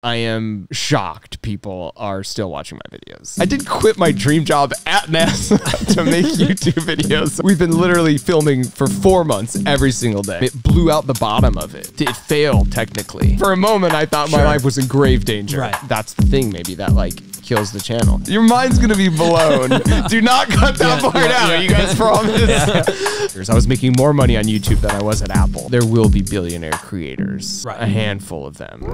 I am shocked people are still watching my videos. I did quit my dream job at NASA to make YouTube videos. We've been literally filming for four months every single day. It blew out the bottom of it. It failed technically. For a moment, I thought my life was in grave danger. Right. That's the thing, maybe that like kills the channel. Your mind's gonna be blown. Do not cut that part out. You guys promise. I was making more money on YouTube than I was at Apple. There will be billionaire creators. Right. A handful of them.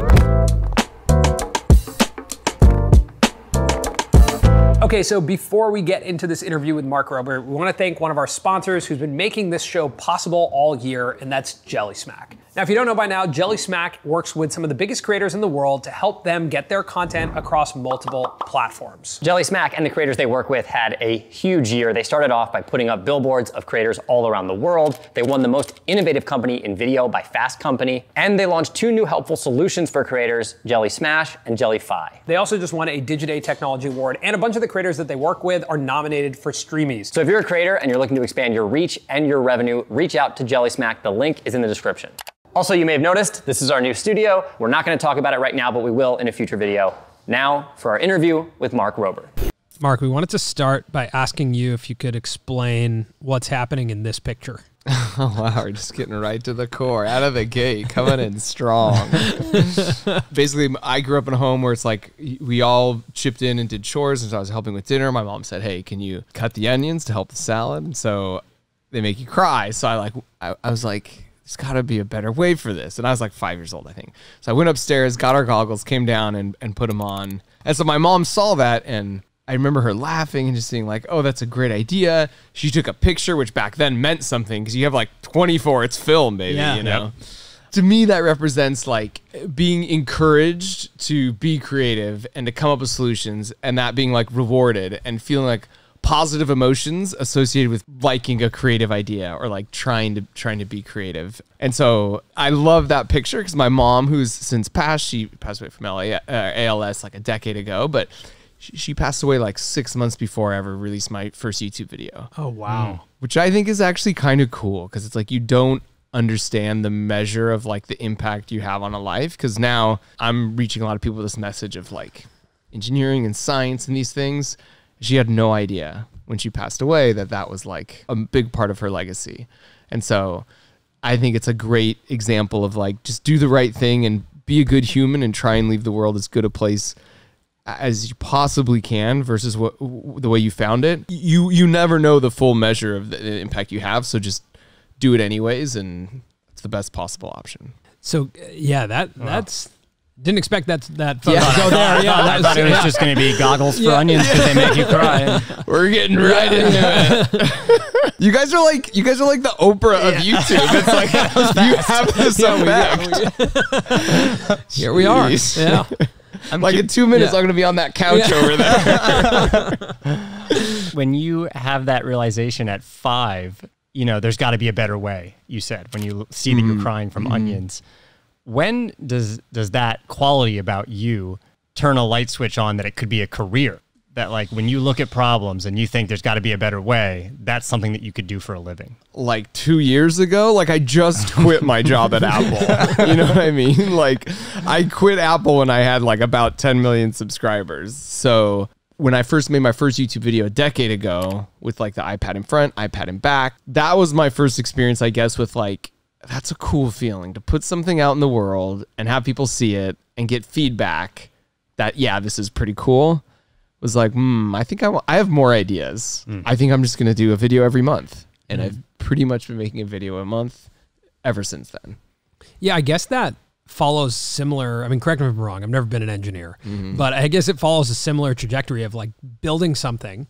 Okay, so before we get into this interview with Mark Rober, we want to thank one of our sponsors who's been making this show possible all year, and that's Jellysmack. Now, if you don't know by now, Jellysmack works with some of the biggest creators in the world to help them get their content across multiple platforms. Jellysmack and the creators they work with had a huge year. They started off by putting up billboards of creators all around the world. They won the most innovative company in video by Fast Company. And they launched two new helpful solutions for creators, Jelly Smash and Jelly Fi. They also just won a Digiday Technology Award, and a bunch of the creators that they work with are nominated for Streamies. So if you're a creator and you're looking to expand your reach and your revenue, reach out to Jellysmack. The link is in the description. Also, you may have noticed this is our new studio. We're not going to talk about it right now, but we will in a future video. Now for our interview with Mark Rober. Mark, we wanted to start by asking you if you could explain what's happening in this picture. Oh wow, we're just getting right to the core, out of the gate, coming in strong. Basically, I grew up in a home where it's like we all chipped in and did chores. And so I was helping with dinner. My mom said, "Hey, can you cut the onions to help the salad?" And so they make you cry. So I like, I, I was like, there's got to be a better way for this. And I was like five years old, I think. So I went upstairs, got our goggles, came down and, and put them on. And so my mom saw that and I remember her laughing and just saying like, "Oh, that's a great idea." She took a picture, which back then meant something because you have like 24. It's film, baby. Yeah. You know. To me, that represents like being encouraged to be creative and to come up with solutions, and that being like rewarded and feeling like positive emotions associated with liking a creative idea or like trying to trying to be creative. And so I love that picture because my mom, who's since passed, she passed away from LA, uh, ALS like a decade ago, but she, she passed away like six months before I ever released my first YouTube video Oh, wow. which I think is actually kind of cool because it's like you don't understand the measure of like the impact you have on a life because now I'm reaching a lot of people with this message of like engineering and science and these things. She had no idea when she passed away that that was like a big part of her legacy. And so I think it's a great example of like just do the right thing and be a good human and try and leave the world as good a place as you possibly can versus what the way you found it. You you never know the full measure of the impact you have, so just do it anyways, and it's the best possible option. So, uh, yeah, that that's. Didn't expect that that photo Yeah. to go there. Yeah, that I thought it was yeah. just going to be goggles for onions because they make you cry. We're getting right into it. you guys are like you guys are like the Oprah of YouTube. It's like you have this effect. Here we are. Jeez. Yeah. like in two minutes, Yeah. I'm gonna be on that couch over there. when you have that realization at five, you know, there's got to be a better way. You said when you see that you're mm-hmm. crying from mm-hmm. onions. When does does that quality about you turn a light switch on that it could be a career? That like when you look at problems and you think there's got to be a better way, that's something that you could do for a living. like two years ago, like I just quit my job at Apple. You know what I mean? Like I quit Apple when I had like about 10 million subscribers. So when I first made my first YouTube video a decade ago with like the iPad in front, iPad in back, that was my first experience, I guess, with like, that's a cool feeling to put something out in the world and have people see it and get feedback that, yeah, this is pretty cool. Was like, hmm, I think I, I have more ideas. Hmm. I think I'm just going to do a video every month. And hmm. I've pretty much been making a video a month ever since then. Yeah, I guess that follows similar. I mean, correct me if I'm wrong. I've never been an engineer, mm-hmm. but I guess it follows a similar trajectory of like building something,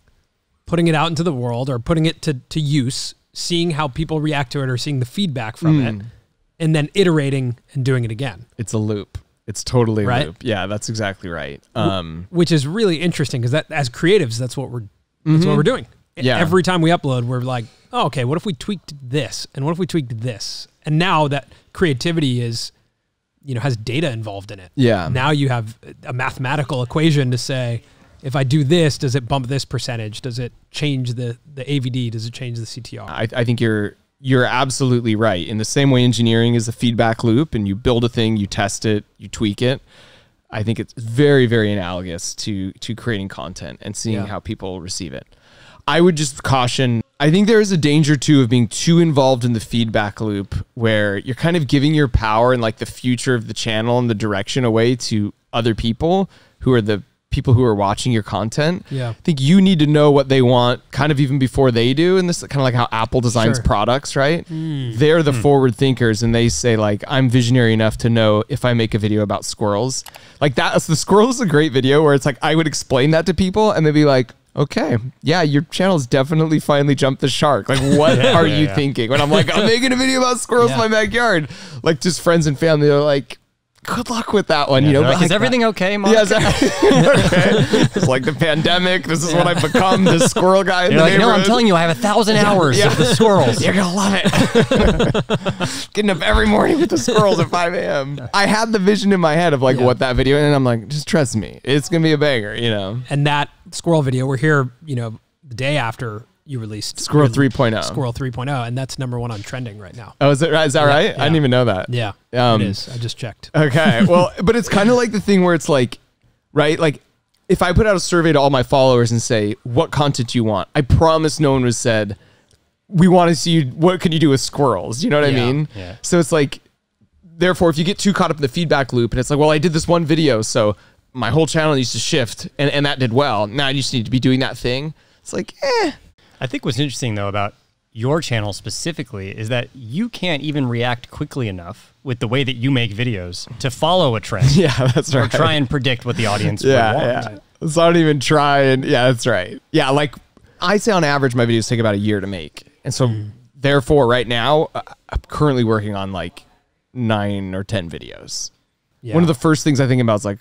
putting it out into the world or putting it to, to use, seeing how people react to it or seeing the feedback from it, and then iterating and doing it again, It's a loop. It's totally a Right? loop. Yeah, that's exactly right. Um, which is really interesting because that as creatives, that's what we're that's what we're doing. Yeah. Every time we upload, we're like, oh, okay, what if we tweaked this? And what if we tweaked this? And now that creativity is, you know, has data involved in it. Yeah. Now you have a mathematical equation to say, if I do this, does it bump this percentage? Does it change the the AVD? Does it change the CTR? I, I think you're you're absolutely right. In the same way engineering is a feedback loop and you build a thing, you test it, you tweak it. I think it's very, very analogous to to creating content and seeing Yeah. how people receive it. I would just caution. I think there is a danger too of being too involved in the feedback loop where you're kind of giving your power and like the future of the channel and the direction away to other people who are the people who are watching your content. Yeah. I think you need to know what they want kind of even before they do. And this is kind of like how Apple designs Sure. products, right? Hmm. They're the hmm. forward thinkers and they say like, I'm visionary enough to know if I make a video about squirrels. Like that's the squirrel is a great video where it's like, I would explain that to people and they'd be like, okay, yeah, your channel's definitely finally jumped the shark. Like, what are yeah, you yeah. thinking? When I'm like, I'm making a video about squirrels in my backyard, like just friends and family are like, good luck with that one. you know, They're like, is like, everything okay, Monica? Yes, okay. It's like the pandemic. This is what I've become. This squirrel guy You're the like, no, I'm telling you, I have a thousand hours Yeah. of the squirrels. You're gonna love it. Getting up every morning with the squirrels at 5 a.m. I had the vision in my head of like Yeah. what that video, and I'm like, just trust me, it's gonna be a banger. You know, And that squirrel video, we're here, you know, the day after you released Squirrel your- 3.0. Squirrel 3.0, and that's number one on trending right now. Oh, is it right? Is that right? I didn't even know that. Yeah, Um, it is. I just checked. Okay. Well, but it's kind of like the thing where it's like, right? Like, if I put out a survey to all my followers and say, what content do you want? I promise no one was said, we want to see you. What can you do with squirrels? You know what I mean? Yeah. So it's like, therefore, if you get too caught up in the feedback loop and it's like, well, I did this one video, so my whole channel needs to shift and, and that did well. Now I just need to be doing that thing. It's like, eh. I think what's interesting though about your channel specifically is that you can't even react quickly enough with the way that you make videos to follow a trend Yeah, that's right. or try and predict what the audience would yeah, want. yeah. So I don't even try and yeah, that's right. Yeah, like I say on average my videos take about a year to make. And so therefore right now uh, I'm currently working on like 9 or 10 videos. Yeah. One of the first things I think about is like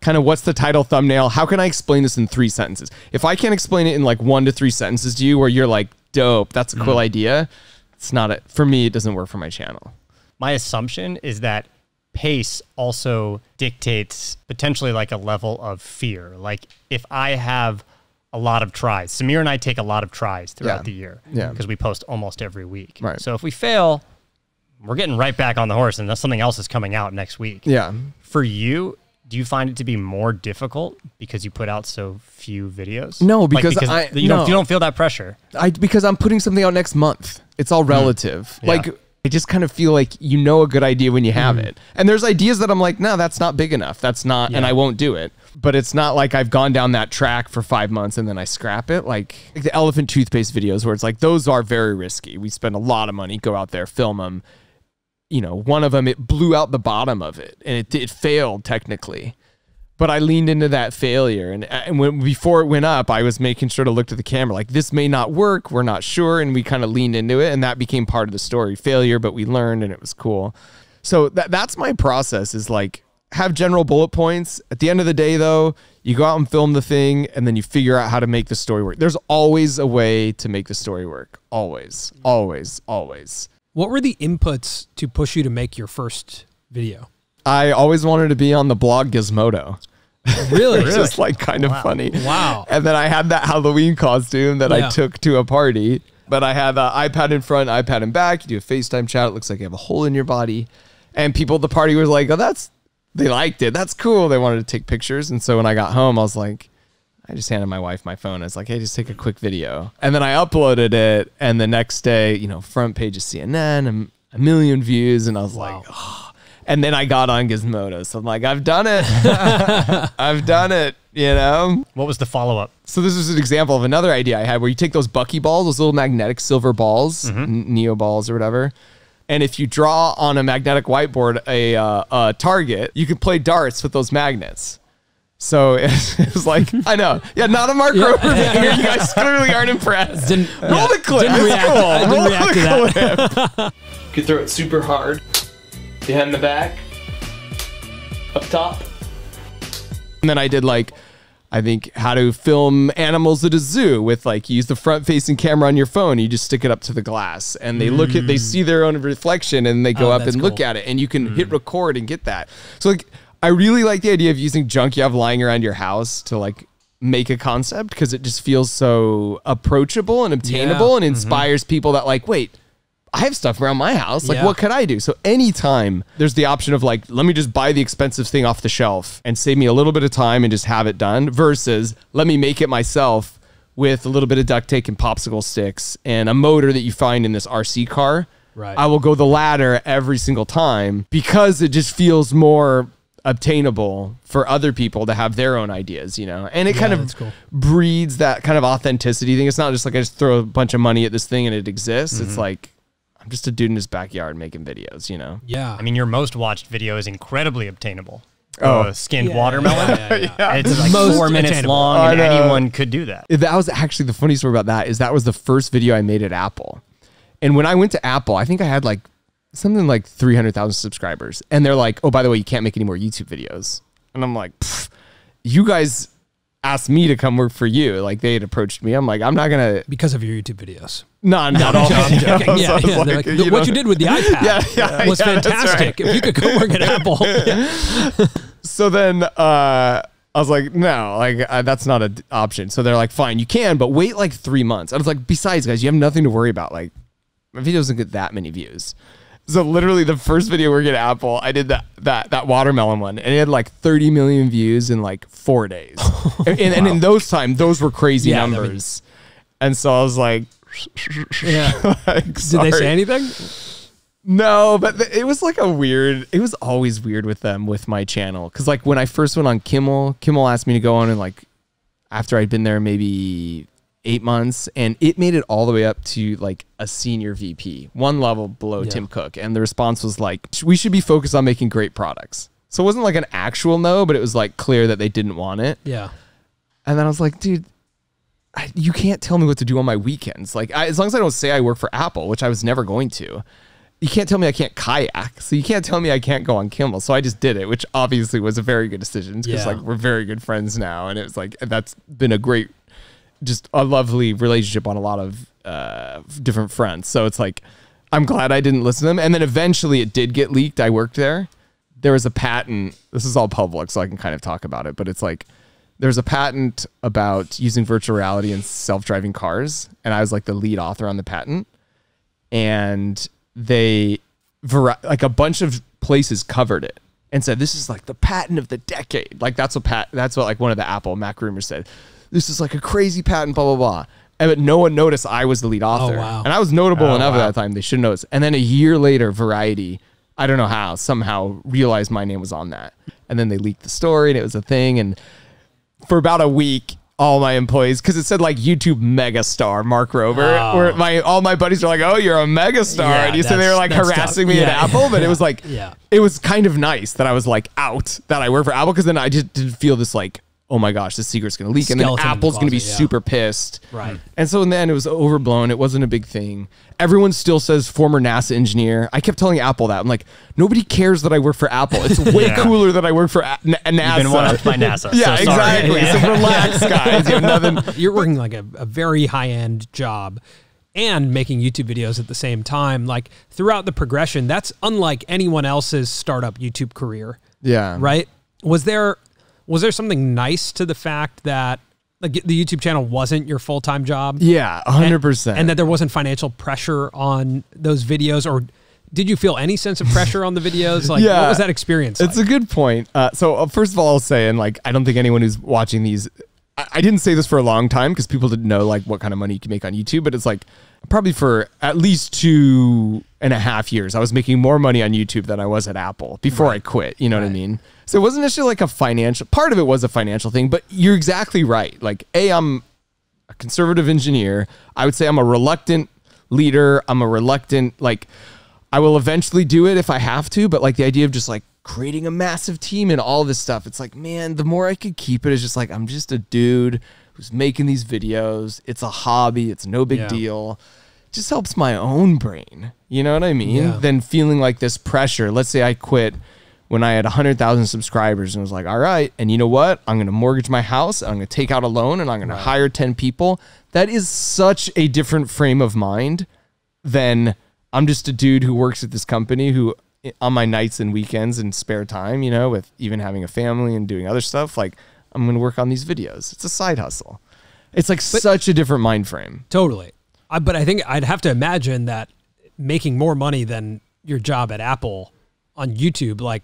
kind of what's the title thumbnail? How can I explain this in 3 sentences? If I can't explain it in like 1 to 3 sentences to you where you're like dope, that's a cool mm-hmm. idea. It's not it for me it doesn't work for my channel. My assumption is that pace also dictates potentially like a level of fear. Like if I have a lot of tries, Samir and I take a lot of tries throughout Yeah. the year Yeah. because we post almost every week. Right. So if we fail, we're getting right back on the horse and that's something else is coming out next week. Yeah. For you, do you find it to be more difficult because you put out so few videos? No, Like, because I- you no. don't you don't feel that pressure. I because I'm putting something out next month. It's all mm. relative. Yeah. Like I just kind of feel like you know a good idea when you have mm. it. And there's ideas that I'm like, no, that's not big enough. That's not, and I won't do it. But it's not like I've gone down that track for five months and then I scrap it. Like, like the elephant toothpaste videos, where it's like those are very risky. We spend a lot of money, go out there, film them. You know, one of them it blew out the bottom of it, and it it failed technically but I leaned into that failure. And, uh, and when before it went up, I was making sure to look to the camera like this may not work. We're not sure, and we kind of leaned into it, and that became part of the story. Failure, but we learned, and it was cool. So that that's my process. Is like have general bullet points. At the end of the day, though, you go out and film the thing, and then you figure out how to make the story work. There's always a way to make the story work. Always, always, always. What were the inputs to push you to make your first video? I always wanted to be on the blog Gizmodo. Really? It's just like kind of funny. Wow. And then I had that Halloween costume that Yeah. I took to a party. But I had an iPad in front, iPad in back. You do a FaceTime chat. It looks like you have a hole in your body. And people at the party was like, oh, that's, they liked it. That's cool. They wanted to take pictures. And so when I got home, I was like, I just handed my wife my phone. I was like, hey, just take a quick video. And then I uploaded it. And the next day, you know, front page of CNN, a, a million views. And I was like, oh. And then I got on Gizmodo. So I'm like, I've done it. I've done it, you know? What was the follow up? So this is an example of another idea I had where you take those Bucky balls, those little magnetic silver balls, n- Neo balls or whatever. And if you draw on a magnetic whiteboard a, uh, a target, you can play darts with those magnets. So it's, it's like, I know. Yeah, not a Mark Rober here. You guys clearly aren't impressed. Didn't- Roll yeah, the clip. didn't react- cool. I didn't Roll react the to clip. You could throw it super hard. Behind the back. Up top. And then I did like, I think how to film animals at a zoo with like you use the front facing camera on your phone. You just stick it up to the glass and they look at, they mm. see their own reflection and they go Oh, up that's and look at it and you can hit mm. record and get that. So like, I really like the idea of using junk you have lying around your house to like make a concept because it just feels so approachable and obtainable Yeah. and mm-hmm. inspires people that like, wait, I have stuff around my house. Like, Yeah. what could I do? So anytime there's the option of like, let me just buy the expensive thing off the shelf and save me a little bit of time and just have it done versus let me make it myself with a little bit of duct tape and popsicle sticks and a motor that you find in this RC car. Right. I will go the latter every single time because it just feels more obtainable for other people to have their own ideas, you know? And it kind of cool. breeds that kind of authenticity thing. It's not just like I just throw a bunch of money at this thing and it exists. It's like I'm just a dude in his backyard making videos, you know? Yeah. I mean, your most watched video is incredibly obtainable. Oh. Uh, skinned Yeah, watermelon. yeah, yeah, yeah. And It's like Most four minutes attainable. long, I and anyone could do that. That was actually the funny story about that is that was the first video I made at Apple. And when I went to Apple, I think I had like something like 300,000 subscribers. And they're like, oh, by the way, you can't make any more YouTube videos. And I'm like, you guys asked me to come work for you. Like they had approached me. I'm like, I'm not going to, because of your YouTube videos. no, not all. I'm joking. So Yeah, yeah. Like, like, you what know- you did with the iPad Yeah, yeah, was yeah, fantastic. If you could come work at Apple, so then uh I was like, no, like uh, that's not an option. So they're like, fine, you can, but wait like three months. I was like, besides, guys, you have nothing to worry about. Like, my video doesn't get that many views. So literally, the first video working at Apple, I did that that that watermelon one, and it had like 30 million views in like four days. Oh, and, and in those time, those were crazy Yeah, I mean- numbers. and so I was like, yeah. like, Did they say anything? No, but it was like a weird. It was always weird with them with my channel because like when I first went on Kimmel, Kimmel asked me to go on and like after I'd been there maybe eight months, and it made it all the way up to like a senior VP, one level below Yeah. Tim Cook, and the response was like, "We should be focused on making great products." So it wasn't like an actual no, but it was like clear that they didn't want it. Yeah. And then I was like, dude, I, you can't tell me what to do on my weekends. Like, I, as long as I don't say I work for Apple, which I was never going to, you can't tell me I can't kayak. So you can't tell me I can't go on Kimmel. So I just did it, which obviously was a very good decision because Yeah. like we're very good friends now, and it was like that's been a great, just a lovely relationship on a lot of uh, different fronts. So it's like I'm glad I didn't listen to them. And then eventually it did get leaked. I worked there. There was a patent. This is all public, so I can kind of talk about it. But it's like there's a patent about using virtual reality in self-driving cars, and I was like the lead author on the patent. And they, like a bunch of places covered it and said this is like the patent of the decade. Like that's what pat. That's what like one of the Apple Mac rumors said. This is like a crazy patent. Blah blah blah. And but no one noticed I was the lead oh, author, wow. and I was notable Oh, enough wow. at that time. They should notice. And then a year later, Variety, I don't know how, somehow realized my name was on that, and then they leaked the story, and it was a thing. And for about a week, all my employees, because it said like YouTube megastar Mark Rober, Oh. where my all my buddies were like, "Oh, you're a megastar," Yeah, and you said they were like that's tough. harassing me at Yeah. Apple, but it was like, Yeah. it was kind of nice that I was like out that I work for Apple, because then I just didn't feel this like. Oh my gosh, the secret's gonna leak, and then Skeleton in Apple's gonna be yeah. super pissed. Right. And so in the end, it was overblown. It wasn't a big thing. Everyone still says former NASA engineer. I kept telling Apple that. I'm like, nobody cares that I work for Apple. It's way Yeah. cooler that I work for A- N- NASA. You've been one upped by NASA. yeah, so sorry. exactly. So relax, guys. You have nothing. You're working like a, a very high end job and making YouTube videos at the same time. Like throughout the progression, that's unlike anyone else's startup YouTube career. Yeah. right? Was there was there something nice to the fact that like the YouTube channel wasn't your full time job? Yeah, hundred percent. and that there wasn't financial pressure on those videos, or did you feel any sense of pressure on the videos? Like, Yeah. what was that experience? It's like? a good point. Uh, so uh, first of all, I'll say, and like, I don't think anyone who's watching these, I, I didn't say this for a long time because people didn't know like what kind of money you can make on YouTube. But it's like probably for at least two and a half years, I was making more money on YouTube than I was at Apple before I quit. You know what I mean? So it wasn't necessarily like a financial. Part of it was a financial thing, but you're exactly right. Like, a, I'm a conservative engineer. I would say I'm a reluctant leader. I'm a reluctant like I will eventually do it if I have to, but like the idea of just like creating a massive team and all this stuff, it's like, man, the more I could keep it is just like I'm just a dude who's making these videos. It's a hobby, it's no big Yeah. deal. Just helps my own brain. You know what I mean? Yeah. Than feeling like this pressure. Let's say I quit when I had 100,000 subscribers and was like, all right, and you know what? I'm going to mortgage my house, I'm going to take out a loan, and I'm going to hire 10 people. That is such a different frame of mind than I'm just a dude who works at this company who eh, on my nights and weekends and spare time, you know, with even having a family and doing other stuff, like I'm going to work on these videos. It's a side hustle. It's like such a different mind frame. totally. I, but I think I'd have to imagine that making more money than your job at Apple on YouTube, like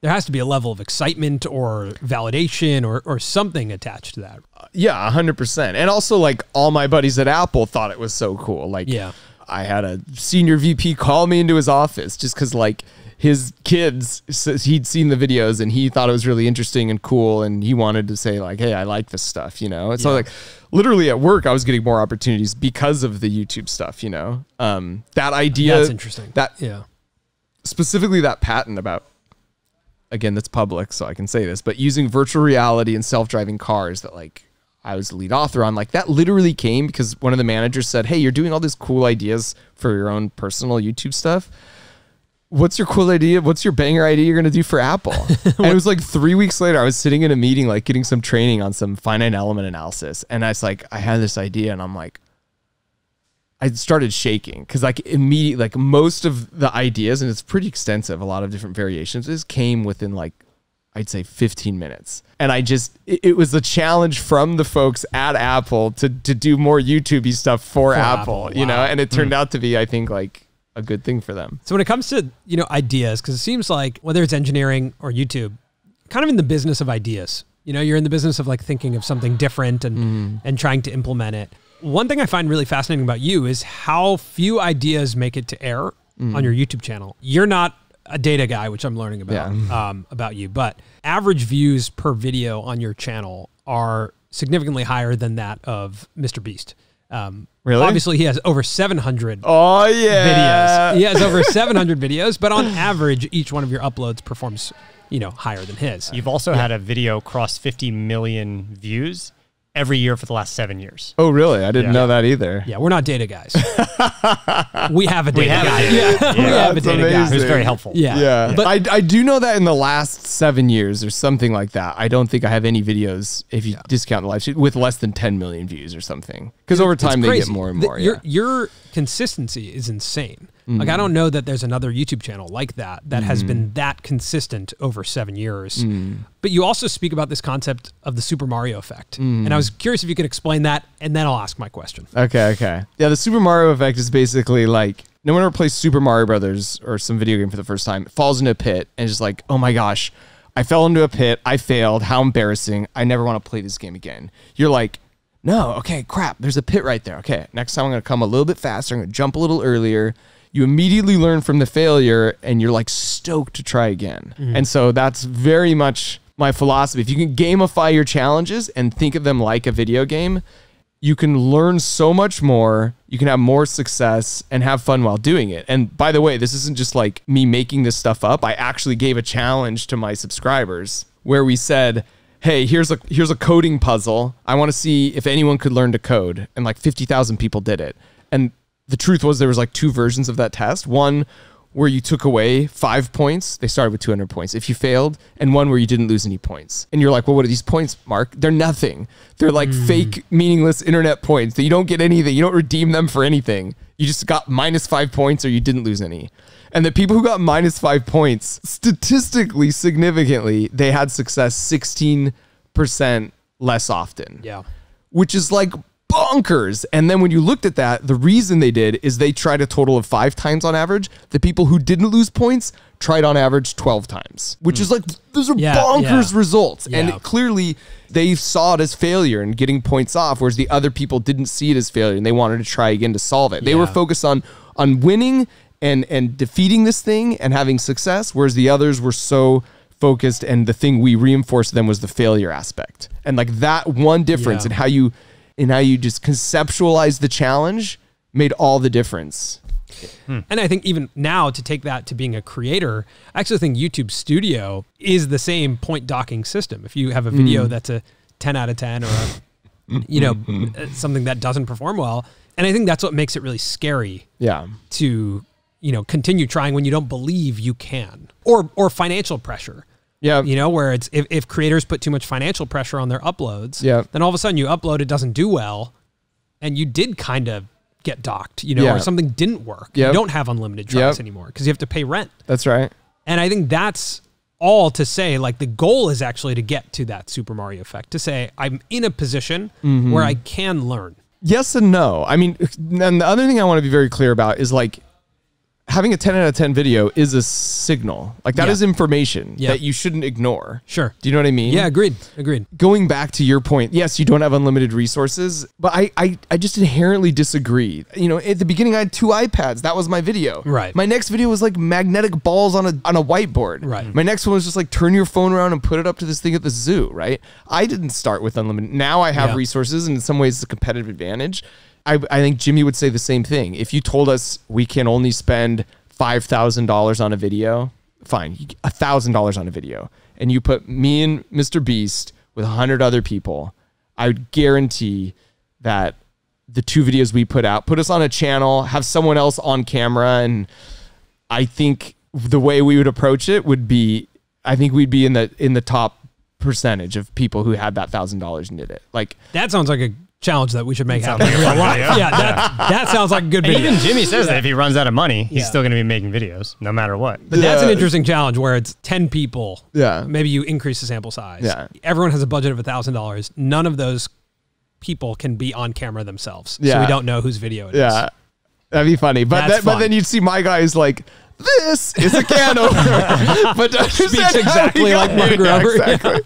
there has to be a level of excitement or validation or, or something attached to that. Yeah, hundred percent. And also, like all my buddies at Apple thought it was so cool. Like, Yeah. I had a senior VP call me into his office just because, like, his kids says he'd seen the videos and he thought it was really interesting and cool, and he wanted to say like, "Hey, I like this stuff," you know. And so, like, literally at work, I was getting more opportunities because of the YouTube stuff, you know. Um, that idea That's interesting. That Yeah. specifically that patent about again that's public so i can say this but using virtual reality and self-driving cars that like i was the lead author on like that literally came because one of the managers said hey you're doing all these cool ideas for your own personal youtube stuff what's your cool idea? What's your banger idea you're going to do for apple? And it was like three weeks later i was sitting in a meeting like getting some training on some finite element analysis. And i was like i had this idea and i'm like I started shaking because like immediately like most of the ideas and it's pretty extensive a lot of different variations is came within like I'd say 15 minutes. And I just it, it was a challenge from the folks at Apple to to do more YouTubey stuff for, Apple, Apple, you know? And it turned hmm. out to be I think like a good thing for them So when it comes to you know ideas, because it seems like whether it's engineering or YouTube, kind of in the business of ideas. You know, you're in the business of like thinking of something different and and trying to implement it. One thing I find really fascinating about you is how few ideas make it to air on your YouTube channel. You're not a data guy, which I'm learning about um, about you, but average views per video on your channel are significantly higher than that of Mr. Beast. Um, Really? Obviously, he has over 700 oh yeah videos. He has over 700 videos, but on average, each one of your uploads performs, you know, higher than his. You've also had a video cross 50 million views every year for the last seven years. oh really I didn't Yeah. know that either Yeah, we're not data guys. we have a data have a guy. data yeah, we have a data amazing. was guy. very helpful. Yeah, Yeah, but I, I do know that in the last seven years or something like that. I don't think I have any videos if you discount the live stream with less than 10 million views or something. Because over time they get more and The- more. your yeah. your consistency is insane. Like I mm. don't know that there's another YouTube channel like that that has been mm. that consistent over seven years. Mm. But you also speak about this concept of the Super Mario effect, and I was curious if you could explain that, and then I'll ask my question. Okay, okay. Yeah, the Super Mario effect is basically like no one ever plays Super Mario Brothers or some video game for the first time, falls into a pit and is just like, oh my gosh, I fell into a pit, I failed, how embarrassing. I never want to play this game again. You're like, no, okay, crap, there's a pit right there. Okay, next time I'm gonna come a little bit faster, I'm gonna jump a little earlier. You immediately learn from the failure and you're like stoked to try again. Mm-hmm. And so that's very much my philosophy. If you can gamify your challenges and think of them like a video game, you can learn so much more. You can have more success and have fun while doing it. And by the way, this isn't just like me making this stuff up. I actually gave a challenge to my subscribers where we said, "Hey, here's a here's a coding puzzle. I want to see if anyone could learn to code." And like 50,000 people did it. And the truth was there was like two versions of that test. One where you took away five points, they started with 200 points if you failed, and one where you didn't lose any points. And you're like, well, what are these points, Mark? They're nothing. They're like hmm. fake, meaningless internet points that you don't get anything. You don't redeem them for anything. You just got minus five points or you didn't lose any. And the people who got minus five points, statistically significantly, they had success 16% less often Yeah. which is like bonkers. And then when you looked at that, the reason they did is they tried a total of five times on average. The people who didn't lose points tried on average 12 times, which hmm. is like, those are Yeah, bonkers yeah. results. Yeah. And clearly they saw it as failure and getting points off, whereas the other people didn't see it as failure and they wanted to try again to solve it. They were focused on, on winning and, and defeating this thing and having success, whereas the others were so focused and the thing we reinforced them was the failure aspect. And like that one difference Yeah. in how you in how you just conceptualize the challenge made all the difference. Hmm. And I think even now to take that to being a creator, I actually think YouTube Studio is the same point docking system. If you have a video hmm. that's a 10 out of 10 or a, you know, something that doesn't perform well, and I think that's what makes it really scary Yeah. to, you know, continue trying when you don't believe you can. Or or financial pressure. Yeah. You know, where it's if, if creators put too much financial pressure on their uploads, Yeah. then all of a sudden you upload, it doesn't do well, and you did kind of get docked, you know, Yeah. or something didn't work. Yep. You don't have unlimited tries Yep. anymore because you have to pay rent. That's right. And I think that's all to say, like the goal is actually to get to that Super Mario effect, to say I'm in a position Mm-hmm. where I can learn. Yes and no. I mean, and the other thing I want to be very clear about is like having a 10 out of 10 video is a signal. Like that Yeah. is information Yeah. that you shouldn't ignore. Sure. Do you know what I mean? Yeah, agreed. Agreed. Going back to your point, yes, you don't have unlimited resources, but I, I, I just inherently disagree. You know, at the beginning, I had two iPads. That was my video. Right. My next video was like magnetic balls on a on a whiteboard. Right. My next one was just like turn your phone around and put it up to this thing at the zoo. Right. I didn't start with unlimited. Now I have Yeah. resources, and in some ways, it's a competitive advantage. I, I think Jimmy would say the same thing. If you told us we can only spend five thousand dollars on a video, fine, a thousand dollars on a video, and you put me and Mr. Beast with a hundred other people, I would guarantee that the two videos we put out, put us on a channel, have someone else on camera, and I think the way we would approach it would be, I think we'd be in the in the top percentage of people who had that thousand dollars and did it. Like That sounds like a challenge that we should make happen like in a real life. Yeah, that, that sounds like a good And video. even Jimmy says that if he runs out of money, he's Yeah. still going to be making videos no matter what. But that's an interesting challenge where it's 10 people. Yeah. Maybe you increase the sample size. Yeah. Everyone has a budget of $1,000. None of those people can be on camera themselves. So Yeah. we don't know whose video it is. Yeah, that'd be funny. But That's then, but then you'd see my guys like. This is a can opener, but to Speaks exactly like got- Mark Yeah, Rober. exactly.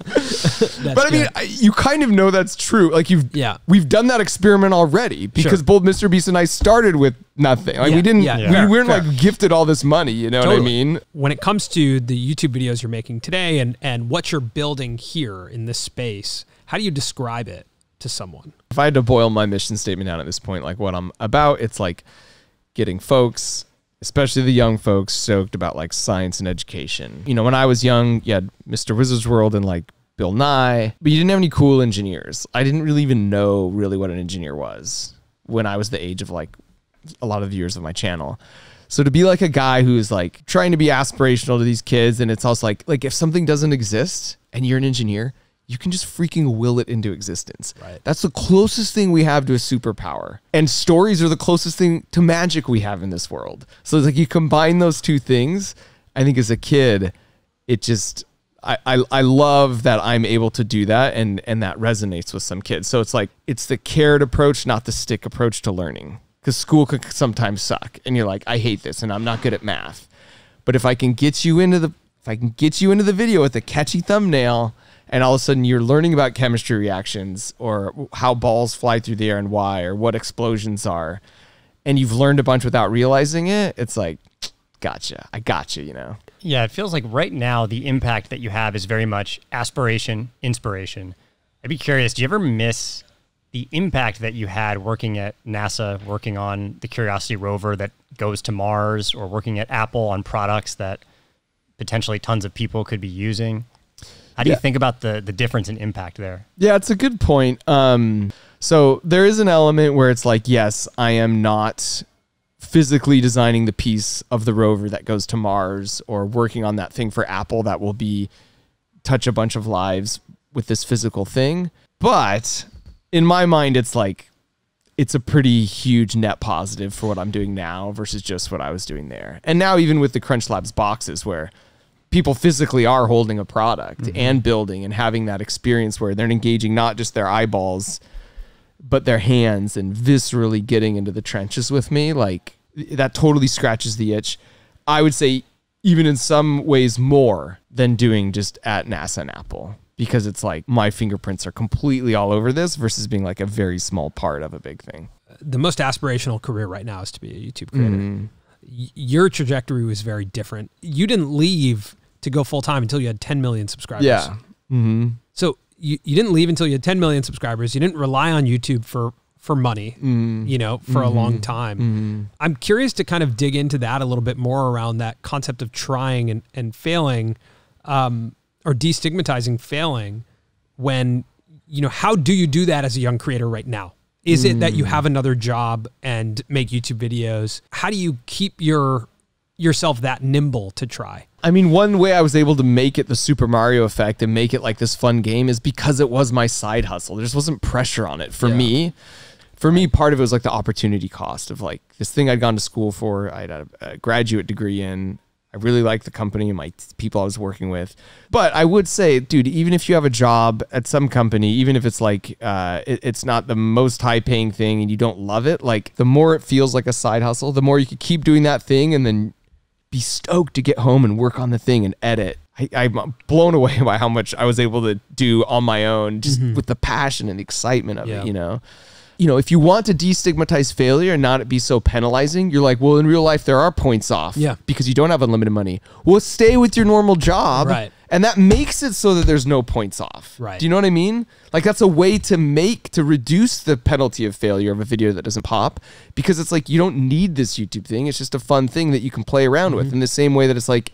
That's But I mean. I- you kind of know that's true. Like you've, Yeah. we've done that experiment already because Sure. both Mr. Beast and I started with nothing. Like Yeah, we didn't, yeah, we fair, weren't fair. like gifted all this money. You know what I mean? when it comes to the YouTube videos you're making today and, and what you're building here in this space, how do you describe it to someone? If I had to boil my mission statement down at this point, like what I'm about, it's like getting folks, especially the young folks, stoked about like science and education. You know, when I was young, you had Mr. Wizard's World and like Bill Nye, but you didn't have any cool engineers. I didn't really even know really what an engineer was when I was the age of like a lot of the years of my channel. So to be like a guy who's like trying to be aspirational to these kids, and it's also like like if something doesn't exist and you're an engineer, you can just freaking will it into existence. Right. That's the closest thing we have to a superpower. And stories are the closest thing to magic we have in this world. So it's like you combine those two things, I think as a kid, it just I, I, I love that I'm able to do that and and that resonates with some kids. So it's like it's the carrot approach, not the stick approach to learning. Because school can sometimes suck and you're like, I hate this and I'm not good at math. But if I can get you into the if I can get you into the video with a catchy thumbnail and all of a sudden you're learning about chemistry reactions or how balls fly through the air and why or what explosions are and you've learned a bunch without realizing it, it's like gotcha. I gotcha, you know. Yeah, it feels like right now the impact that you have is very much aspiration, inspiration. I'd be curious, do you ever miss the impact that you had working at NASA, working on the Curiosity rover that goes to Mars, or working at Apple on products that potentially tons of people could be using? How do Yeah. you think about the the difference in impact there? Yeah, it's a good point. Um, so there is an element where it's like, yes, I am not physically designing the piece of the rover that goes to Mars or working on that thing for Apple that will be touch a bunch of lives with this physical thing. But in my mind, it's like it's a pretty huge net positive for what I'm doing now versus just what I was doing there. And now even with the CrunchLabs boxes where people physically are holding a product and building and having that experience where they're engaging not just their eyeballs but their hands and viscerally getting into the trenches with me like that totally scratches the itch i would say even in some ways more than doing just at nasa and apple because it's like my fingerprints are completely all over this versus being like a very small part of a big thing The most aspirational career right now is to be a YouTube creator. Mm-hmm. Your trajectory was very different. You didn't leave to go full time until you had 10 million subscribers. yeah mm-hmm. So you, you didn't leave until you had 10 million subscribers. You didn't rely on YouTube for for money, Mm. you know, for a Mm-hmm. long time. I'm curious to kind of dig into that a little bit more around that concept of trying and, and failing um, or destigmatizing failing when, you know, how do you do that as a young creator right now? Is it that Mm. you have another job and make YouTube videos? How do you keep your yourself that nimble to try? I mean, one way I was able to make it the Super Mario effect and make it like this fun game is because it was my side hustle. There just wasn't pressure on it for me. For me, part of it was like the opportunity cost of like this thing I'd gone to school for. I had a, a graduate degree in. I really liked the company and my people I was working with. But I would say, dude, even if you have a job at some company, even if it's like uh, it, it's not the most high paying thing and you don't love it, like the more it feels like a side hustle, the more you could keep doing that thing and then be stoked to get home and work on the thing and edit. I, I'm blown away by how much I was able to do on my own, just mm-hmm. with the passion and the excitement of Yeah. it, you know? You know, if you want to destigmatize failure and not it be so penalizing, you're like, well, in real life, there are points off Yeah. because you don't have unlimited money. Well, stay with your normal job. Right. And that makes it so that there's no points off. Right. Do you know what I mean? Like that's a way to make to reduce the penalty of failure of a video that doesn't pop because it's like you don't need this YouTube thing. It's just a fun thing that you can play around Mm-hmm. with in the same way that it's like